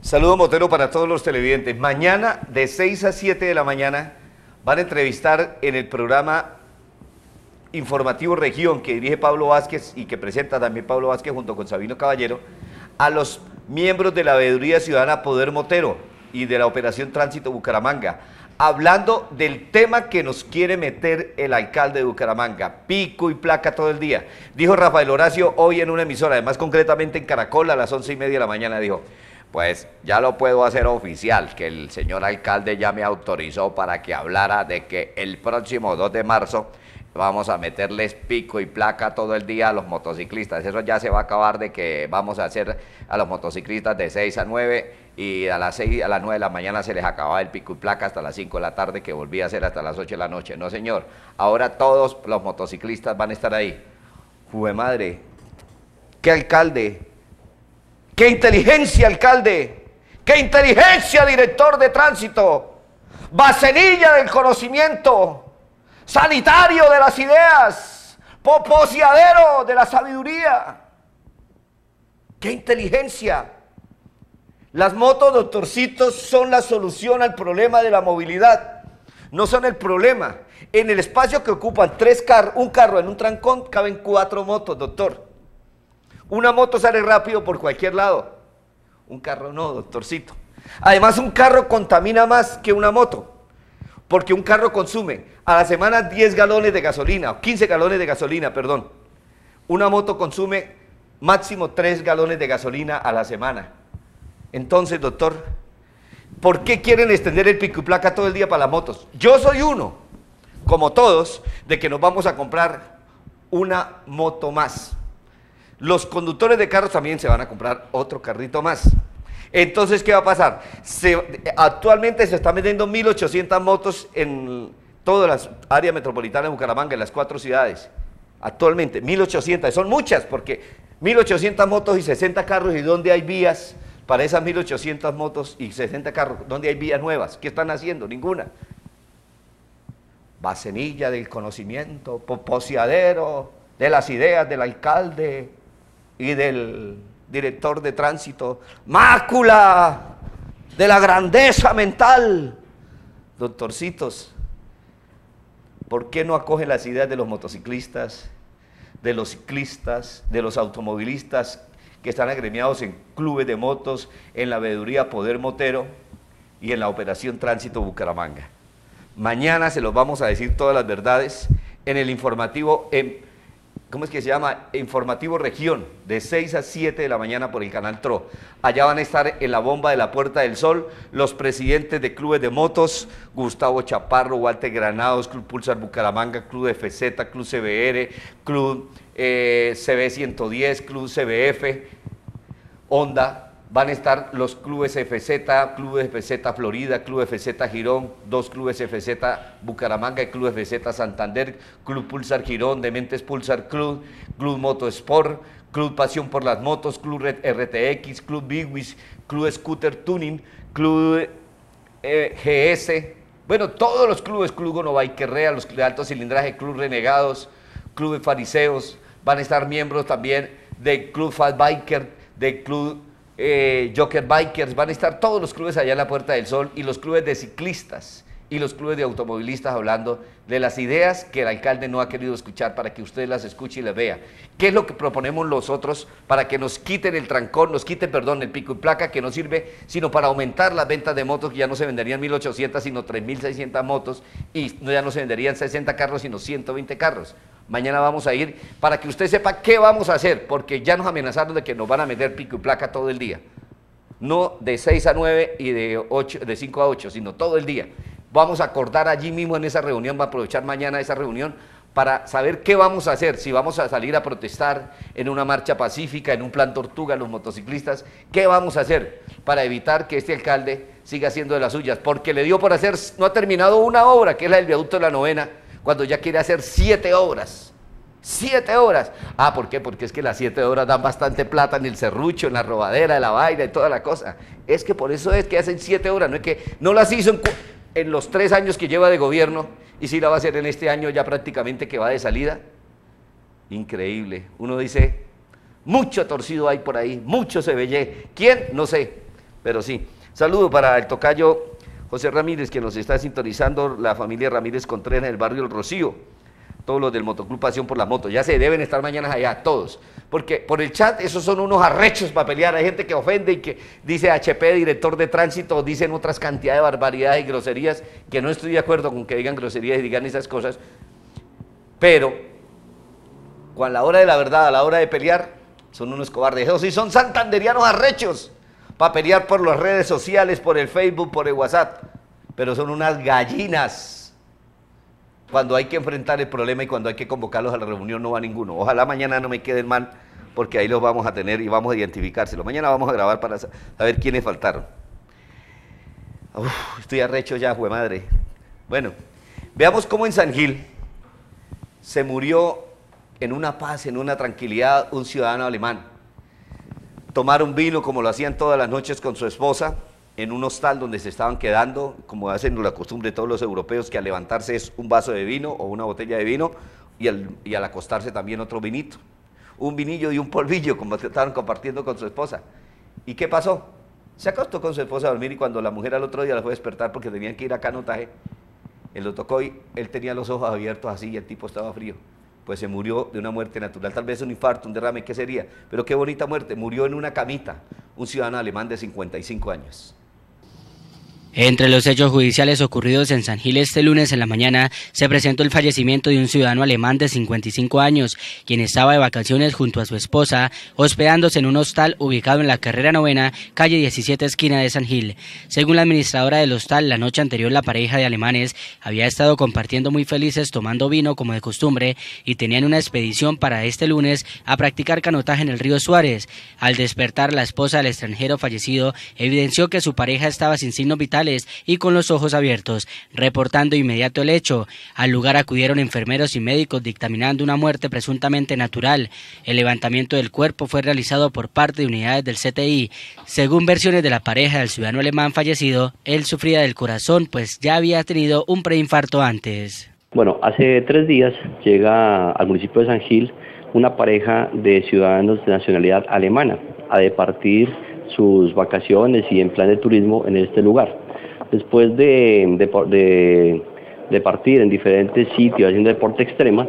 Saludo motero para todos los televidentes. Mañana de 6 a 7 de la mañana van a entrevistar en el programa informativo Región que dirige Pablo Vázquez y que presenta también Pablo Vázquez junto con Sabino Caballero a los miembros de la Veeduría Ciudadana Poder Motero y de la Operación Tránsito Bucaramanga, hablando del tema que nos quiere meter el alcalde de Bucaramanga, pico y placa todo el día. Dijo Rafael Horacio hoy en una emisora, además concretamente en Caracol a las once y media de la mañana, dijo, pues ya lo puedo hacer oficial, que el señor alcalde ya me autorizó para que hablara de que el próximo 2 de marzo vamos a meterles pico y placa todo el día a los motociclistas. Eso ya se va a acabar de que vamos a hacer a los motociclistas de 6 a 9 y a las 6 a las 9 de la mañana se les acababa el pico y placa hasta las 5 de la tarde que volvía a ser hasta las 8 de la noche. No, señor. Ahora todos los motociclistas van a estar ahí. Jue madre. ¿Qué alcalde? ¡Qué inteligencia, alcalde! ¡Qué inteligencia, director de tránsito! Bacenilla del conocimiento, sanitario de las ideas, poposiadero de la sabiduría. ¡Qué inteligencia! Las motos, doctorcitos, son la solución al problema de la movilidad. No son el problema. En el espacio que ocupan tres carros, un carro en un trancón, caben cuatro motos, doctor. Una moto sale rápido por cualquier lado. Un carro no, doctorcito. Además, un carro contamina más que una moto. Porque un carro consume a la semana 10 galones de gasolina, o 15 galones de gasolina, perdón. Una moto consume máximo 3 galones de gasolina a la semana. Entonces, doctor, ¿por qué quieren extender el pico y placa todo el día para las motos? Yo soy uno, como todos, de que nos vamos a comprar una moto más. Los conductores de carros también se van a comprar otro carrito más. Entonces, ¿qué va a pasar? actualmente se están vendiendo 1.800 motos en toda la área metropolitana de Bucaramanga, en las cuatro ciudades. Actualmente, 1.800, son muchas, porque 1.800 motos y 60 carros, ¿y dónde hay vías para esas 1.800 motos y 60 carros? ¿Dónde hay vías nuevas? ¿Qué están haciendo? Ninguna. Bacenilla del conocimiento, poposiadero de las ideas del alcalde, y del director de tránsito, mácula de la grandeza mental. Doctorcitos, ¿por qué no acoge las ideas de los motociclistas, de los ciclistas, de los automovilistas que están agremiados en clubes de motos, en la veeduría Poder Motero y en la Operación Tránsito Bucaramanga? Mañana se los vamos a decir todas las verdades en el informativo en ¿cómo es que se llama? Informativo Región, de 6 a 7 de la mañana por el canal TRO. Allá van a estar en la bomba de la Puerta del Sol los presidentes de clubes de motos, Gustavo Chaparro, Walter Granados, Club Pulsar Bucaramanga, Club FZ, Club CBR, Club eh, CB 110, Club CBF, Honda, van a estar los clubes FZ, Club FZ Florida, Club FZ Girón, dos clubes FZ Bucaramanga y Club FZ Santander, Club Pulsar Girón, Dementes Pulsar Club, Club Moto Sport, Club Pasión por las Motos, Club RTX, Club Bigwis, Club Scooter Tuning, Club eh, GS, bueno, todos los clubes, Club Gonobaiquerrea, los de alto cilindraje, Club Renegados, Club Fariseos, van a estar miembros también del Club Fat Biker, del Club eh, Joker Bikers, van a estar todos los clubes allá en la Puerta del Sol y los clubes de ciclistas y los clubes de automovilistas hablando de las ideas que el alcalde no ha querido escuchar para que usted las escuche y las vea. ¿Qué es lo que proponemos nosotros para que nos quiten el trancón, nos quiten, perdón, el pico y placa que no sirve sino para aumentar las ventas de motos que ya no se venderían 1.800 sino 3.600 motos y ya no se venderían 60 carros sino 120 carros? Mañana vamos a ir para que usted sepa qué vamos a hacer, porque ya nos amenazaron de que nos van a meter pico y placa todo el día. No de 6 a 9 y de, 8, de 5 a 8, sino todo el día. Vamos a acordar allí mismo en esa reunión, va a aprovechar mañana esa reunión para saber qué vamos a hacer, si vamos a salir a protestar en una marcha pacífica, en un plan tortuga, los motociclistas, qué vamos a hacer para evitar que este alcalde sigue haciendo de las suyas, porque le dio por hacer, no ha terminado una obra, que es la del viaducto de la novena, cuando ya quiere hacer siete obras. Siete horas. Ah, ¿por qué? Porque es que las siete horas dan bastante plata en el serrucho, en la robadera, en la vaina y toda la cosa. Es que por eso es que hacen siete horas, no es que no las hizo en, los tres años que lleva de gobierno y si la va a hacer en este año ya prácticamente que va de salida. Increíble. Uno dice, mucho torcido hay por ahí, mucho se veye. ¿Quién? No sé, pero sí. Saludo para el tocayo José Ramírez, que nos está sintonizando, la familia Ramírez Contreras en el barrio El Rocío. Todos los del Motoclub Pasión por la Moto. Ya se deben estar mañana allá, todos. Porque por el chat esos son unos arrechos para pelear. Hay gente que ofende y que dice HP, director de tránsito, dicen otras cantidades de barbaridades y groserías, que no estoy de acuerdo con que digan groserías y digan esas cosas. Pero, a la hora de la verdad, a la hora de pelear, son unos cobardes. Esos son santanderianos arrechos para pelear por las redes sociales, por el Facebook, por el WhatsApp. Pero son unas gallinas cuando hay que enfrentar el problema y cuando hay que convocarlos a la reunión no va ninguno. Ojalá mañana no me queden mal porque ahí los vamos a tener y vamos a identificárselo. Mañana vamos a grabar para saber quiénes faltaron. estoy arrecho ya, fue madre. Bueno, veamos cómo en San Gil se murió en una paz, en una tranquilidad, un ciudadano alemán. Tomaron vino como lo hacían todas las noches con su esposa, en un hostal donde se estaban quedando, como hacen la costumbre todos los europeos, que al levantarse es un vaso de vino o una botella de vino y al, y al acostarse también otro vinito. Un vinillo y un polvillo, como estaban compartiendo con su esposa. ¿Y qué pasó? Se acostó con su esposa a dormir y cuando la mujer al otro día la fue a despertar porque tenían que ir a canotaje, él lo tocó y él tenía los ojos abiertos así y el tipo estaba frío. Pues se murió de una muerte natural, tal vez un infarto, un derrame, ¿qué sería? Pero qué bonita muerte, murió en una camita, un ciudadano alemán de 55 años. Entre los hechos judiciales ocurridos en San Gil este lunes en la mañana, se presentó el fallecimiento de un ciudadano alemán de 55 años, quien estaba de vacaciones junto a su esposa, hospedándose en un hostal ubicado en la carrera novena, calle 17 esquina de San Gil. Según la administradora del hostal, la noche anterior la pareja de alemanes había estado compartiendo muy felices tomando vino como de costumbre y tenían una expedición para este lunes a practicar canotaje en el río Suárez. Al despertar, la esposa del extranjero fallecido evidenció que su pareja estaba sin signos vitales y con los ojos abiertos, reportando inmediato el hecho. Al lugar acudieron enfermeros y médicos dictaminando una muerte presuntamente natural. El levantamiento del cuerpo fue realizado por parte de unidades del CTI. Según versiones de la pareja del ciudadano alemán fallecido, él sufría del corazón pues ya había tenido un preinfarto antes. Bueno, hace tres días llega al municipio de San Gil una pareja de ciudadanos de nacionalidad alemana a departir sus vacaciones y en plan de turismo en este lugar después de, de, partir en diferentes sitios haciendo deporte extrema,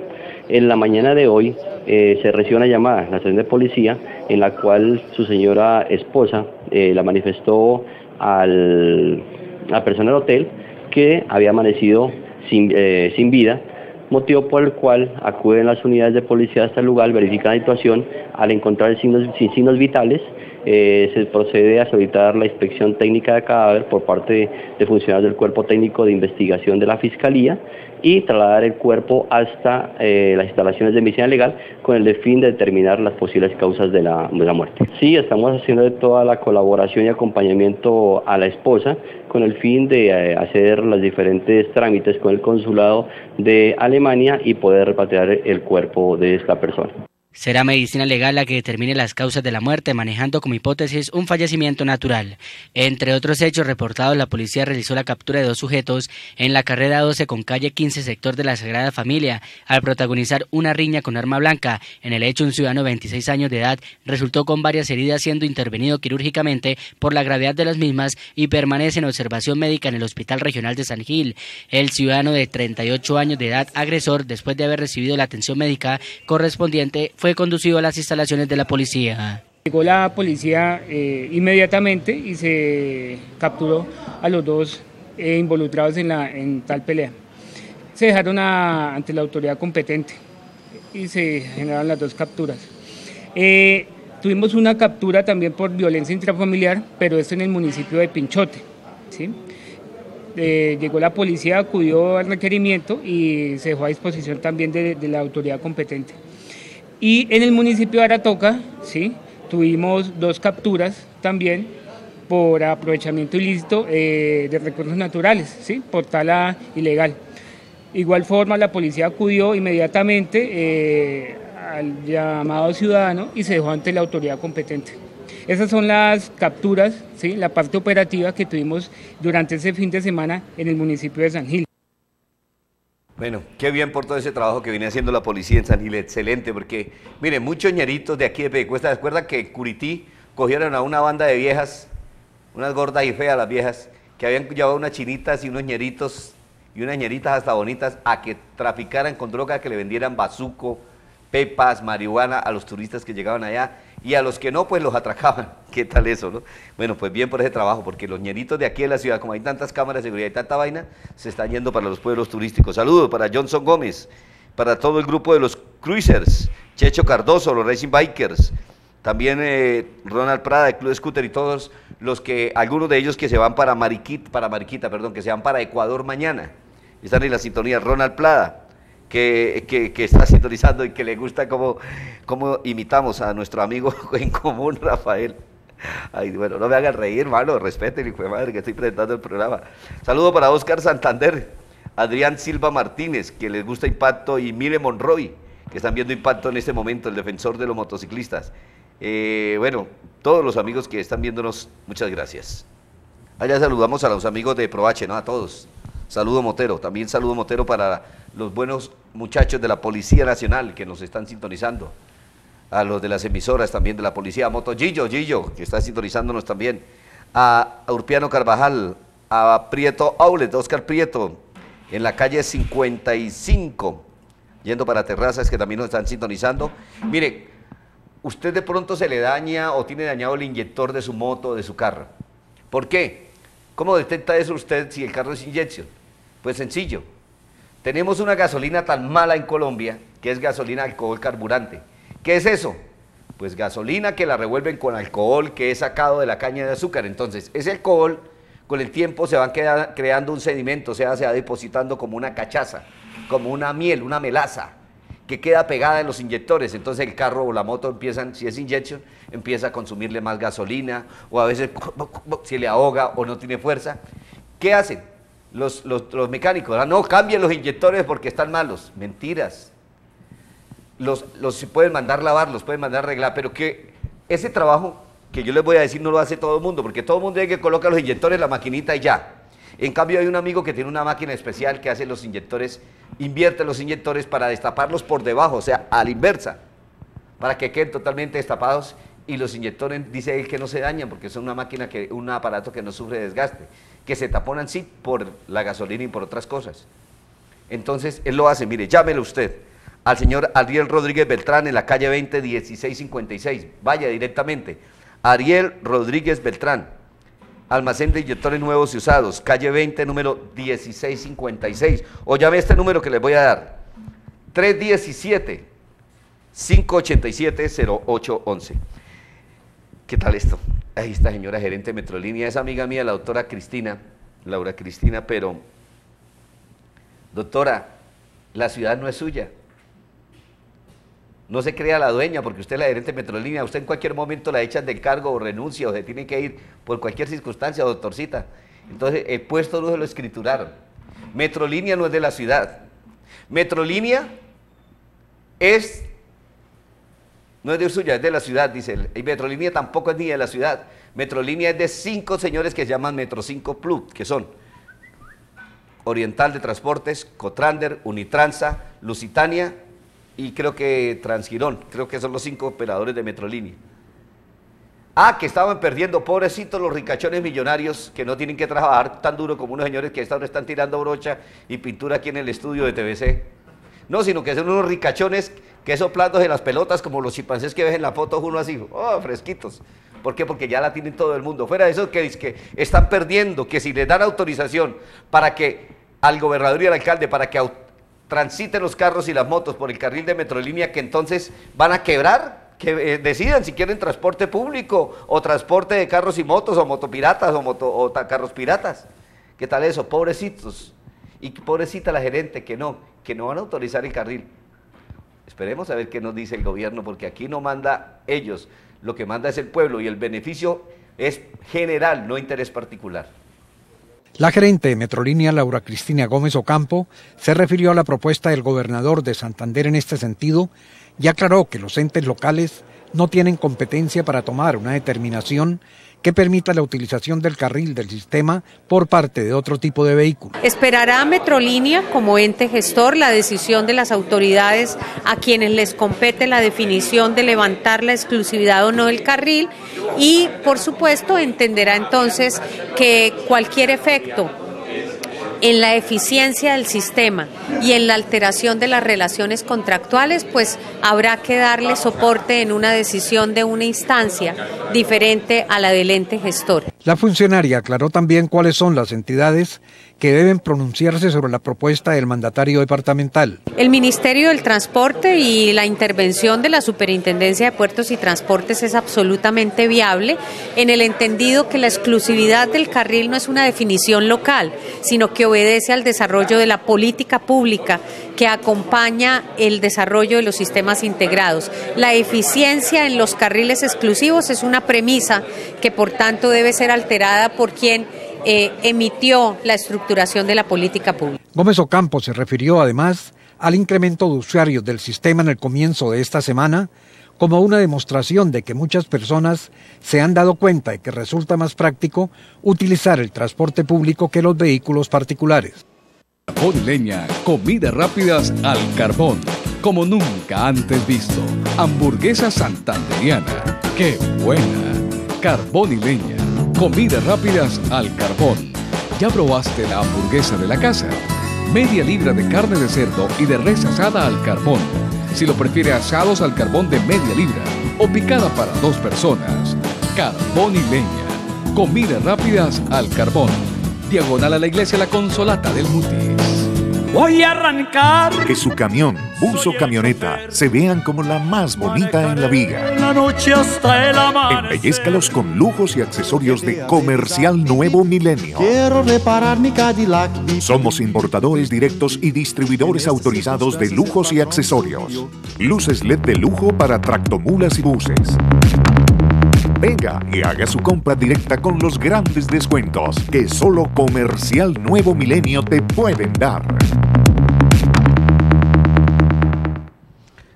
en la mañana de hoy eh, se recibió una llamada en la estación de policía en la cual su señora esposa eh, la manifestó al, a la persona del hotel que había amanecido sin, eh, sin vida motivo por el cual acuden las unidades de policía hasta el lugar, verifican la situación, al encontrar signos, signos vitales, eh, se procede a solicitar la inspección técnica de cadáver por parte de, funcionarios del Cuerpo Técnico de Investigación de la Fiscalía y trasladar el cuerpo hasta eh, las instalaciones de medicina legal con el fin de determinar las posibles causas de la, de la muerte. Sí, estamos haciendo toda la colaboración y acompañamiento a la esposa con el fin de eh, hacer los diferentes trámites con el consulado de Alemania y poder repatriar el cuerpo de esta persona. Será medicina legal la que determine las causas de la muerte, manejando como hipótesis un fallecimiento natural. Entre otros hechos reportados, la policía realizó la captura de dos sujetos en la carrera 12 con calle 15, sector de la Sagrada Familia, al protagonizar una riña con arma blanca. En el hecho, un ciudadano de 26 años de edad resultó con varias heridas siendo intervenido quirúrgicamente por la gravedad de las mismas y permanece en observación médica en el Hospital Regional de San Gil. El ciudadano de 38 años de edad agresor, después de haber recibido la atención médica correspondiente, fue conducido a las instalaciones de la policía. Llegó la policía eh, inmediatamente y se capturó a los dos eh, involucrados en, la, en tal pelea. Se dejaron ante la autoridad competente y se generaron las dos capturas. Eh, tuvimos una captura también por violencia intrafamiliar, pero esto en el municipio de Pinchote. ¿sí? llegó la policía, acudió al requerimiento y se dejó a disposición también de la autoridad competente. Y en el municipio de Aratoca, ¿sí? tuvimos dos capturas también por aprovechamiento ilícito eh, de recursos naturales, ¿sí? por tala ilegal. Igual forma, la policía acudió inmediatamente eh, al llamado ciudadano y se dejó ante la autoridad competente. Esas son las capturas, ¿sí? la parte operativa que tuvimos durante ese fin de semana en el municipio de San Gil. Bueno, qué bien por todo ese trabajo que viene haciendo la policía en San Gil, excelente, porque, miren, muchos ñeritos de aquí de Pedecuesta, ¿se acuerdan que Curití cogieron a una banda de viejas, unas gordas y feas las viejas, que habían llevado unas chinitas y unos ñeritos y unas ñeritas hasta bonitas a que traficaran con droga, que le vendieran bazuco, pepas, marihuana a los turistas que llegaban allá y a los que no, pues los atracaban. ¿Qué tal eso, no? Bueno, pues bien por ese trabajo, porque los ñeritos de aquí de la ciudad, como hay tantas cámaras de seguridad y tanta vaina, se están yendo para los pueblos turísticos. Saludos para Johnson Gómez, para todo el grupo de los cruisers, Checho Cardoso, los Racing Bikers, también eh, Ronald Prada, de Club Scooter y todos los que, algunos de ellos que se van para Mariquita, para Mariquita, perdón, que se van para Ecuador mañana. Están en la sintonía Ronald Prada que, está sintonizando y que le gusta cómo, cómo imitamos a nuestro amigo en común, Rafael. Ay, bueno, no me hagan reír, hermano, respeten, hijo de madre, que estoy presentando el programa. Saludo para Oscar Santander, Adrián Silva Martínez, que les gusta Impacto, y Mire Monroy, que están viendo Impacto en este momento, el defensor de los motociclistas. Eh, bueno, todos los amigos que están viéndonos, muchas gracias. Allá saludamos a los amigos de Proache, ¿no? A todos. Saludo Motero, también saludo Motero para los buenos muchachos de la Policía Nacional que nos están sintonizando, a los de las emisoras también de la Policía, Moto Gillo, Gillo, que está sintonizándonos también, a Urpiano Carvajal, a Prieto Aulet, Oscar Prieto, en la calle 55, yendo para terrazas que también nos están sintonizando. Mire, usted de pronto se le daña o tiene dañado el inyector de su moto o de su carro. ¿Por qué? ¿Cómo detecta eso usted si el carro es inyección? Pues sencillo, tenemos una gasolina tan mala en Colombia que es gasolina alcohol carburante. ¿Qué es eso? Pues gasolina que la revuelven con alcohol que es sacado de la caña de azúcar. Entonces, ese alcohol con el tiempo se va creando un sedimento, o sea, se va depositando como una cachaza, como una miel, una melaza, que queda pegada en los inyectores. Entonces el carro o la moto empiezan, si es inyección, empieza a consumirle más gasolina, o a veces se le ahoga o no tiene fuerza. ¿Qué hacen? Los, mecánicos, ah, no, cambien los inyectores porque están malos. Mentiras. Los, los pueden mandar lavar, los pueden mandar arreglar, pero que ese trabajo que yo les voy a decir no lo hace todo el mundo, porque todo el mundo hay que colocar los inyectores la maquinita y ya. En cambio hay un amigo que tiene una máquina especial que hace los inyectores, invierte los inyectores para destaparlos por debajo, o sea, a la inversa, para que queden totalmente destapados y los inyectores dice él que no se dañan porque son una máquina que un aparato que no sufre desgaste que se taponan sí por la gasolina y por otras cosas. Entonces, él lo hace, mire, llámelo usted al señor Ariel Rodríguez Beltrán en la calle 20 1656. Vaya directamente. Ariel Rodríguez Beltrán, almacén de inyectores nuevos y usados, calle 20, número 1656. O llame este número que les voy a dar. 317 587 0811. ¿Qué tal esto? Ahí está, señora gerente de Metrolínea, es amiga mía, la doctora Cristina, Laura Cristina, pero, doctora, la ciudad no es suya. No se crea la dueña porque usted es la gerente de Metrolínea, usted en cualquier momento la echan del cargo o renuncia o se tiene que ir por cualquier circunstancia, doctorcita. Entonces, el puesto no se lo escrituraron. Metrolínea no es de la ciudad. Metrolínea es no es de suya, es de la ciudad, dice. Y Metrolínea tampoco es ni de la ciudad. Metrolínea es de cinco señores que se llaman Metro 5 Plus, que son Oriental de Transportes, Cotrander, Unitransa, Lusitania y creo que Transgirón. Creo que son los cinco operadores de Metrolínea. Ah, que estaban perdiendo, pobrecitos los ricachones millonarios que no tienen que trabajar tan duro como unos señores que están, están tirando brocha y pintura aquí en el estudio de TVC. No, sino que son unos ricachones que esos platos de las pelotas, como los chimpancés que ves en la foto, uno así, oh, fresquitos. ¿Por qué? Porque ya la tienen todo el mundo. Fuera de eso que, que están perdiendo, que si les dan autorización para que al gobernador y al alcalde, para que transiten los carros y las motos por el carril de Metrolínea, que entonces van a quebrar, que eh, decidan si quieren transporte público o transporte de carros y motos o motopiratas o, moto, o carros piratas. ¿Qué tal eso? Pobrecitos. Y pobrecita la gerente que no, que no van a autorizar el carril. Esperemos a ver qué nos dice el gobierno, porque aquí no manda ellos, lo que manda es el pueblo y el beneficio es general, no interés particular. La gerente de Metrolínea, Laura Cristina Gómez Ocampo, se refirió a la propuesta del gobernador de Santander en este sentido y aclaró que los entes locales no tienen competencia para tomar una determinación que permita la utilización del carril del sistema por parte de otro tipo de vehículo. Esperará Metrolínea como ente gestor la decisión de las autoridades a quienes les compete la definición de levantar la exclusividad o no del carril y por supuesto entenderá entonces que cualquier efecto en la eficiencia del sistema y en la alteración de las relaciones contractuales, pues habrá que darle soporte en una decisión de una instancia diferente a la del ente gestor. La funcionaria aclaró también cuáles son las entidades que deben pronunciarse sobre la propuesta del mandatario departamental. El Ministerio del Transporte y la intervención de la Superintendencia de Puertos y Transportes es absolutamente viable en el entendido que la exclusividad del carril no es una definición local, sino que obedece al desarrollo de la política pública que acompaña el desarrollo de los sistemas integrados. La eficiencia en los carriles exclusivos es una premisa que por tanto debe ser alterada por quien eh, emitió la estructuración de la política pública. Gómez Ocampo se refirió además al incremento de usuarios del sistema en el comienzo de esta semana como una demostración de que muchas personas se han dado cuenta de que resulta más práctico utilizar el transporte público que los vehículos particulares. Carbón y leña, comidas rápidas al carbón, como nunca antes visto. Hamburguesa santanderiana, qué buena. Carbón y leña, comidas rápidas al carbón. ¿Ya probaste la hamburguesa de la casa? Media libra de carne de cerdo y de res asada al carbón. Si lo prefiere asados al carbón de media libra o picada para dos personas. Carbón y leña, comidas rápidas al carbón diagonal a la iglesia La Consolata del Mutis. Voy a arrancar. Que su camión, bus o camioneta se vean como la más bonita en la viga. La noche hasta el Embellezcalos con lujos y accesorios de Comercial Nuevo Milenio. Quiero reparar mi Cadillac. Somos importadores directos y distribuidores autorizados de lujos y accesorios. Luces LED de lujo para tractomulas y buses. Venga y haga su compra directa con los grandes descuentos que solo Comercial Nuevo Milenio te pueden dar.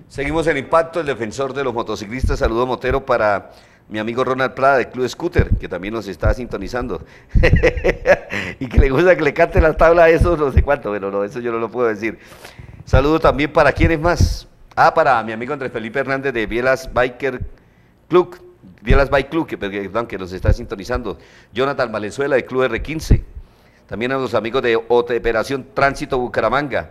Seguimos en Impacto, el defensor de los motociclistas. Saludo Motero para mi amigo Ronald Prada del Club Scooter, que también nos está sintonizando. y que le gusta que le cante la tabla a eso, no sé cuánto, pero no, eso yo no lo puedo decir. Saludo también para quiénes más. Ah, para mi amigo Andrés Felipe Hernández de Bielas Biker Club, Bielas Bike Club, que, perdón, que nos está sintonizando. Jonathan Valenzuela del Club R15. También a los amigos de Operación Tránsito Bucaramanga.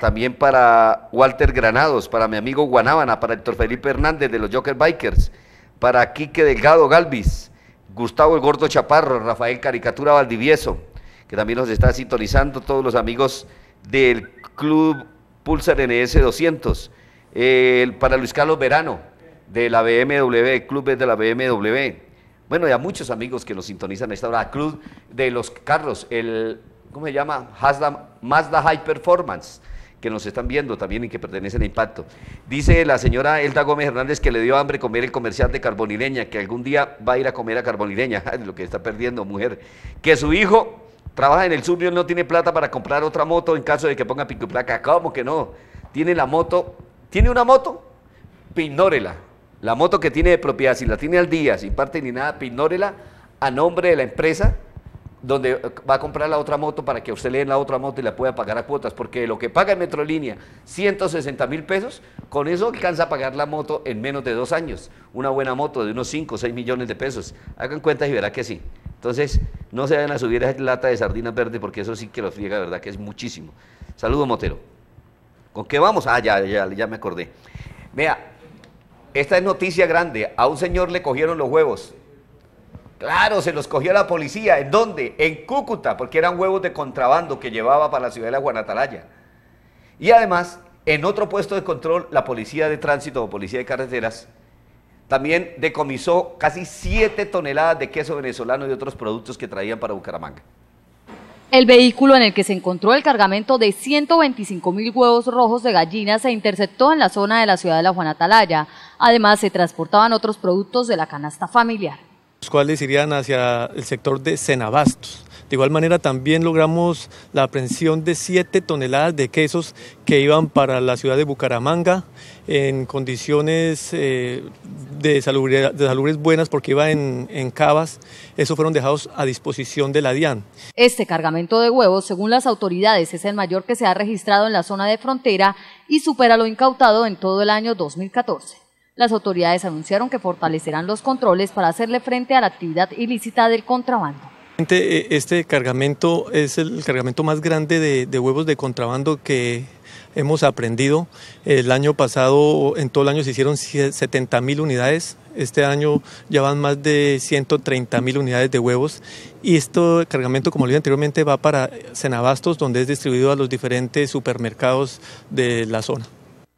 también para Walter Granados, para mi amigo Guanábana, para Héctor Felipe Hernández de los Joker Bikers, para Quique Delgado Galvis, Gustavo el Gordo Chaparro, Rafael Caricatura Valdivieso, que también nos está sintonizando, todos los amigos del Club Pulsar NS 200, para Luis Carlos Verano, de la BMW, Club de la BMW. Bueno, hay muchos amigos que nos sintonizan a esta hora. Club de los carros, el, ¿cómo se llama? Mazda, Mazda High Performance, que nos están viendo también y que pertenecen a Impacto. Dice la señora Elda Gómez Hernández que le dio hambre comer el comercial de Carbonileña, que algún día va a ir a comer a Carbonileña, lo que está perdiendo, mujer. Que su hijo trabaja en el sur y no tiene plata para comprar otra moto en caso de que ponga pico y placa. ¿Cómo que no? Tiene la moto, ¿tiene una moto? Pinórela la moto que tiene de propiedad, si la tiene al día, sin parte ni nada, pinórela a nombre de la empresa donde va a comprar la otra moto para que usted le den la otra moto y la pueda pagar a cuotas, porque lo que paga en Metrolínea, 160 mil pesos, con eso alcanza a pagar la moto en menos de dos años. Una buena moto de unos 5 o 6 millones de pesos. Hagan cuentas y verá que sí. Entonces, no se vayan a subir esa lata de sardinas verde porque eso sí que lo friega, verdad que es muchísimo. Saludo, Motero. ¿Con qué vamos? Ah, ya, ya, ya me acordé. Vea, esta es noticia grande. A un señor le cogieron los huevos. Claro, se los cogió la policía. ¿En dónde? En Cúcuta, porque eran huevos de contrabando que llevaba para la ciudad de la Guanatalaya. Y además, en otro puesto de control, la policía de tránsito o policía de carreteras también decomisó casi 7 toneladas de queso venezolano y otros productos que traían para Bucaramanga. El vehículo en el que se encontró el cargamento de 125 mil huevos rojos de gallina se interceptó en la zona de la ciudad de la Juanatalaya. Además, se transportaban otros productos de la canasta familiar. cuales irían hacia el sector de Cenabastos. De igual manera también logramos la aprehensión de 7 toneladas de quesos que iban para la ciudad de Bucaramanga en condiciones eh, de salubres buenas porque iba en, en cavas. Esos fueron dejados a disposición de la DIAN. Este cargamento de huevos, según las autoridades, es el mayor que se ha registrado en la zona de frontera y supera lo incautado en todo el año 2014. Las autoridades anunciaron que fortalecerán los controles para hacerle frente a la actividad ilícita del contrabando. Este cargamento es el cargamento más grande de, de, huevos de contrabando que hemos aprendido. El año pasado, en todo el año se hicieron 70 mil unidades. Este año ya van más de 130 mil unidades de huevos. Y este cargamento, como lo dije anteriormente, va para Cenabastos, donde es distribuido a los diferentes supermercados de la zona.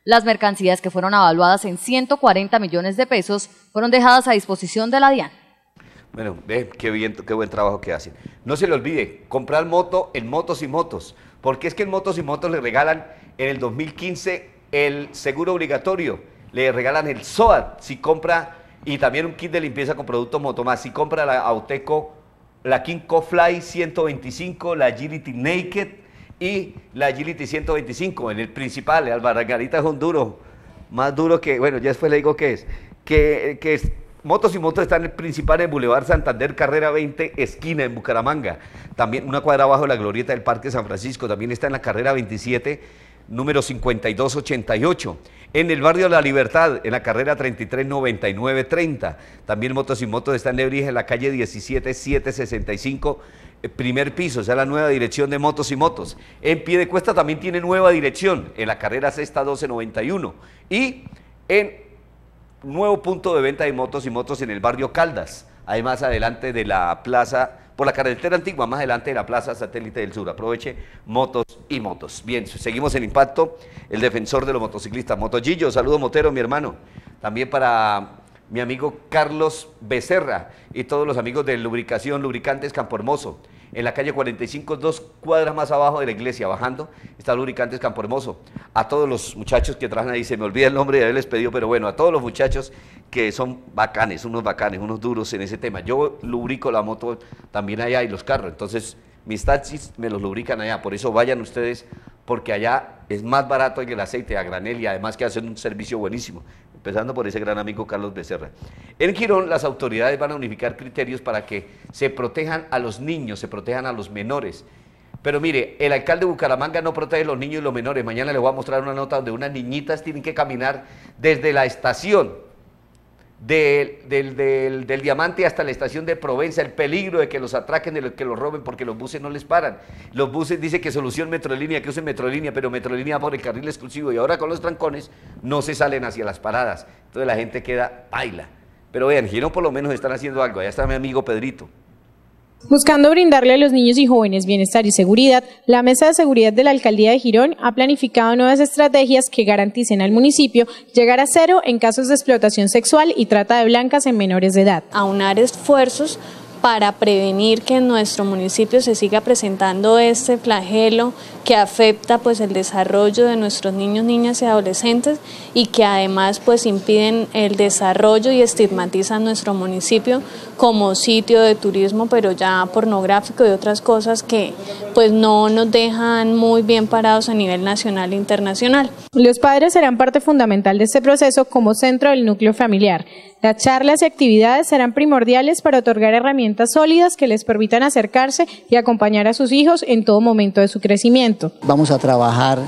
Las mercancías que fueron evaluadas en 140 millones de pesos fueron dejadas a disposición de la DIAN. Bueno, ve qué, bien, qué buen trabajo que hacen. No se le olvide, comprar moto en Motos y Motos, porque es que en Motos y Motos le regalan en el 2015 el seguro obligatorio, le regalan el SOAT si compra y también un kit de limpieza con producto Motomás. Si compra la Auteco, la King Fly 125, la Agility Naked y la Agility 125 en el principal, el es un duro, más duro que, bueno, ya después le digo qué es, que, que Motos y Motos están en el principal en Boulevard Santander, carrera 20, esquina en Bucaramanga. También una cuadra abajo de la glorieta del Parque San Francisco. También está en la carrera 27, número 5288. En el barrio La Libertad, en la carrera 339930. También Motos y Motos están en Lebrija, en la calle 17765, eh, primer piso. Esa es la nueva dirección de Motos y Motos. En pie de cuesta también tiene nueva dirección, en la carrera sexta 1291. Y en nuevo punto de venta de motos y motos en el barrio Caldas, además adelante de la plaza, por la carretera antigua, más adelante de la plaza satélite del sur. Aproveche motos y motos. Bien, seguimos en impacto, el defensor de los motociclistas, Motogillo, saludo Motero, mi hermano. También para mi amigo Carlos Becerra y todos los amigos de Lubricación, Lubricantes Campo Hermoso en la calle 45, dos cuadras más abajo de la iglesia, bajando, está Lubricantes Campo Hermoso. A todos los muchachos que trabajan ahí, se me olvida el nombre de haberles pedido, pero bueno, a todos los muchachos que son bacanes, unos bacanes, unos duros en ese tema. Yo lubrico la moto también allá y los carros, entonces mis taxis me los lubrican allá, por eso vayan ustedes, porque allá es más barato que el aceite a granel y además que hacen un servicio buenísimo empezando por ese gran amigo Carlos Becerra. En Girón las autoridades van a unificar criterios para que se protejan a los niños, se protejan a los menores. Pero mire, el alcalde de Bucaramanga no protege a los niños y los menores. Mañana les voy a mostrar una nota donde unas niñitas tienen que caminar desde la estación del, del, del, diamante hasta la estación de Provenza, el peligro de que los atraquen, de que los roben porque los buses no les paran. Los buses dice que solución Metrolínea, que usen Metrolínea, pero Metrolínea por el carril exclusivo y ahora con los trancones no se salen hacia las paradas. Entonces la gente queda baila. Pero vean, Girón por lo menos están haciendo algo. Allá está mi amigo Pedrito. Buscando brindarle a los niños y jóvenes bienestar y seguridad, la Mesa de Seguridad de la Alcaldía de Girón ha planificado nuevas estrategias que garanticen al municipio llegar a cero en casos de explotación sexual y trata de blancas en menores de edad. Aunar esfuerzos para prevenir que en nuestro municipio se siga presentando este flagelo que afecta pues el desarrollo de nuestros niños, niñas y adolescentes y que además pues impiden el desarrollo y estigmatizan nuestro municipio como sitio de turismo pero ya pornográfico y otras cosas que pues no nos dejan muy bien parados a nivel nacional e internacional. Los padres serán parte fundamental de este proceso como centro del núcleo familiar. Las charlas y actividades serán primordiales para otorgar herramientas sólidas que les permitan acercarse y acompañar a sus hijos en todo momento de su crecimiento. Vamos a trabajar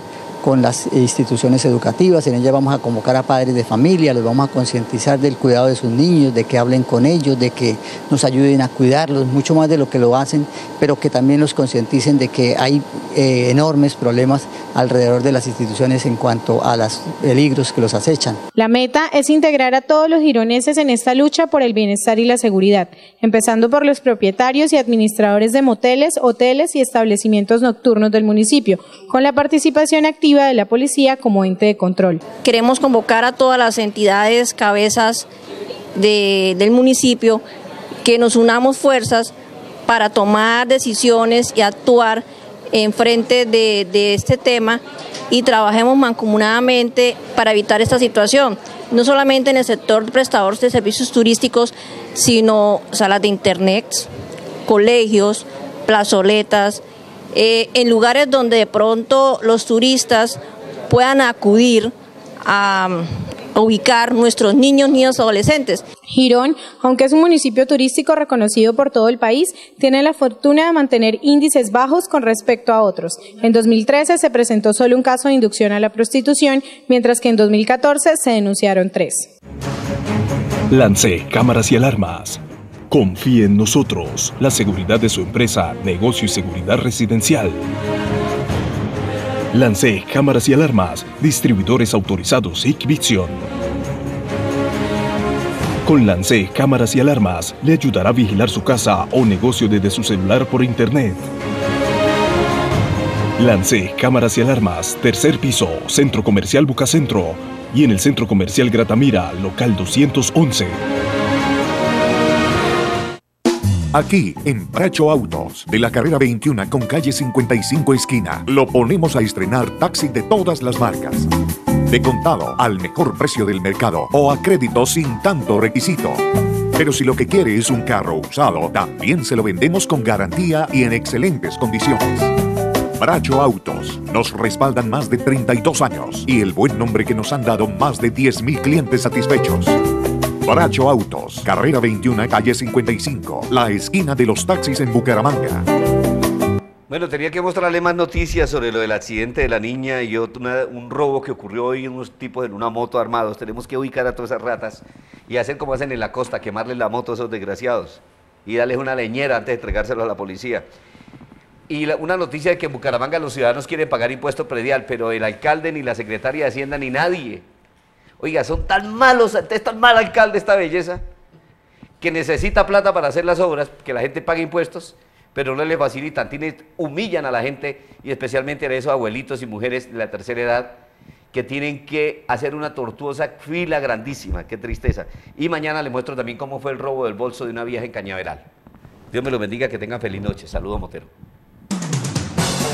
con las instituciones educativas, en ellas vamos a convocar a padres de familia, los vamos a concientizar del cuidado de sus niños, de que hablen con ellos, de que nos ayuden a cuidarlos, mucho más de lo que lo hacen, pero que también los concienticen de que hay eh, enormes problemas alrededor de las instituciones en cuanto a los peligros que los acechan. La meta es integrar a todos los gironeses en esta lucha por el bienestar y la seguridad, empezando por los propietarios y administradores de moteles, hoteles y establecimientos nocturnos del municipio, con la participación activa de la policía como ente de control. Queremos convocar a todas las entidades, cabezas de, del municipio, que nos unamos fuerzas para tomar decisiones y actuar en frente de, de este tema y trabajemos mancomunadamente para evitar esta situación, no solamente en el sector prestador de servicios turísticos, sino salas de internet, colegios, plazoletas, eh, en lugares donde de pronto los turistas puedan acudir a, ubicar nuestros niños, niños, adolescentes. Girón, aunque es un municipio turístico reconocido por todo el país, tiene la fortuna de mantener índices bajos con respecto a otros. En 2013 se presentó solo un caso de inducción a la prostitución, mientras que en 2014 se denunciaron tres. Lance cámaras y alarmas. Confíe en nosotros, la seguridad de su empresa, negocio y seguridad residencial. Lance cámaras y alarmas, distribuidores autorizados Vision. Con Lance cámaras y alarmas le ayudará a vigilar su casa o negocio desde su celular por internet. Lance cámaras y alarmas, tercer piso, Centro Comercial Bucacentro y en el Centro Comercial Gratamira, local 211. Aquí, en Bracho Autos, de la carrera 21 con calle 55 esquina, lo ponemos a estrenar taxi de todas las marcas. De contado, al mejor precio del mercado o a crédito sin tanto requisito. Pero si lo que quiere es un carro usado, también se lo vendemos con garantía y en excelentes condiciones. Bracho Autos nos respaldan más de 32 años y el buen nombre que nos han dado más de 10.000 clientes satisfechos. Bracho Autos, carrera 21, calle 55, la esquina de los taxis en Bucaramanga. Bueno, tenía que mostrarle más noticias sobre lo del accidente de la niña y otro, un robo que ocurrió hoy, unos tipos en una moto armados. Tenemos que ubicar a todas esas ratas y hacer como hacen en la costa, quemarles la moto a esos desgraciados y darles una leñera antes de entregárselo a la policía. Y una noticia de que en Bucaramanga los ciudadanos quieren pagar impuesto predial, pero el alcalde, ni la secretaria de Hacienda, ni nadie Oiga, son tan malos, es tan mal alcalde esta belleza, que necesita plata para hacer las obras, que la gente pague impuestos, pero no le facilitan, tiene, humillan a la gente y especialmente a esos abuelitos y mujeres de la tercera edad que tienen que hacer una tortuosa fila grandísima, qué tristeza. Y mañana le muestro también cómo fue el robo del bolso de una vieja en Cañaveral. Dios me lo bendiga, que tengan feliz noche. Saludos, Motero.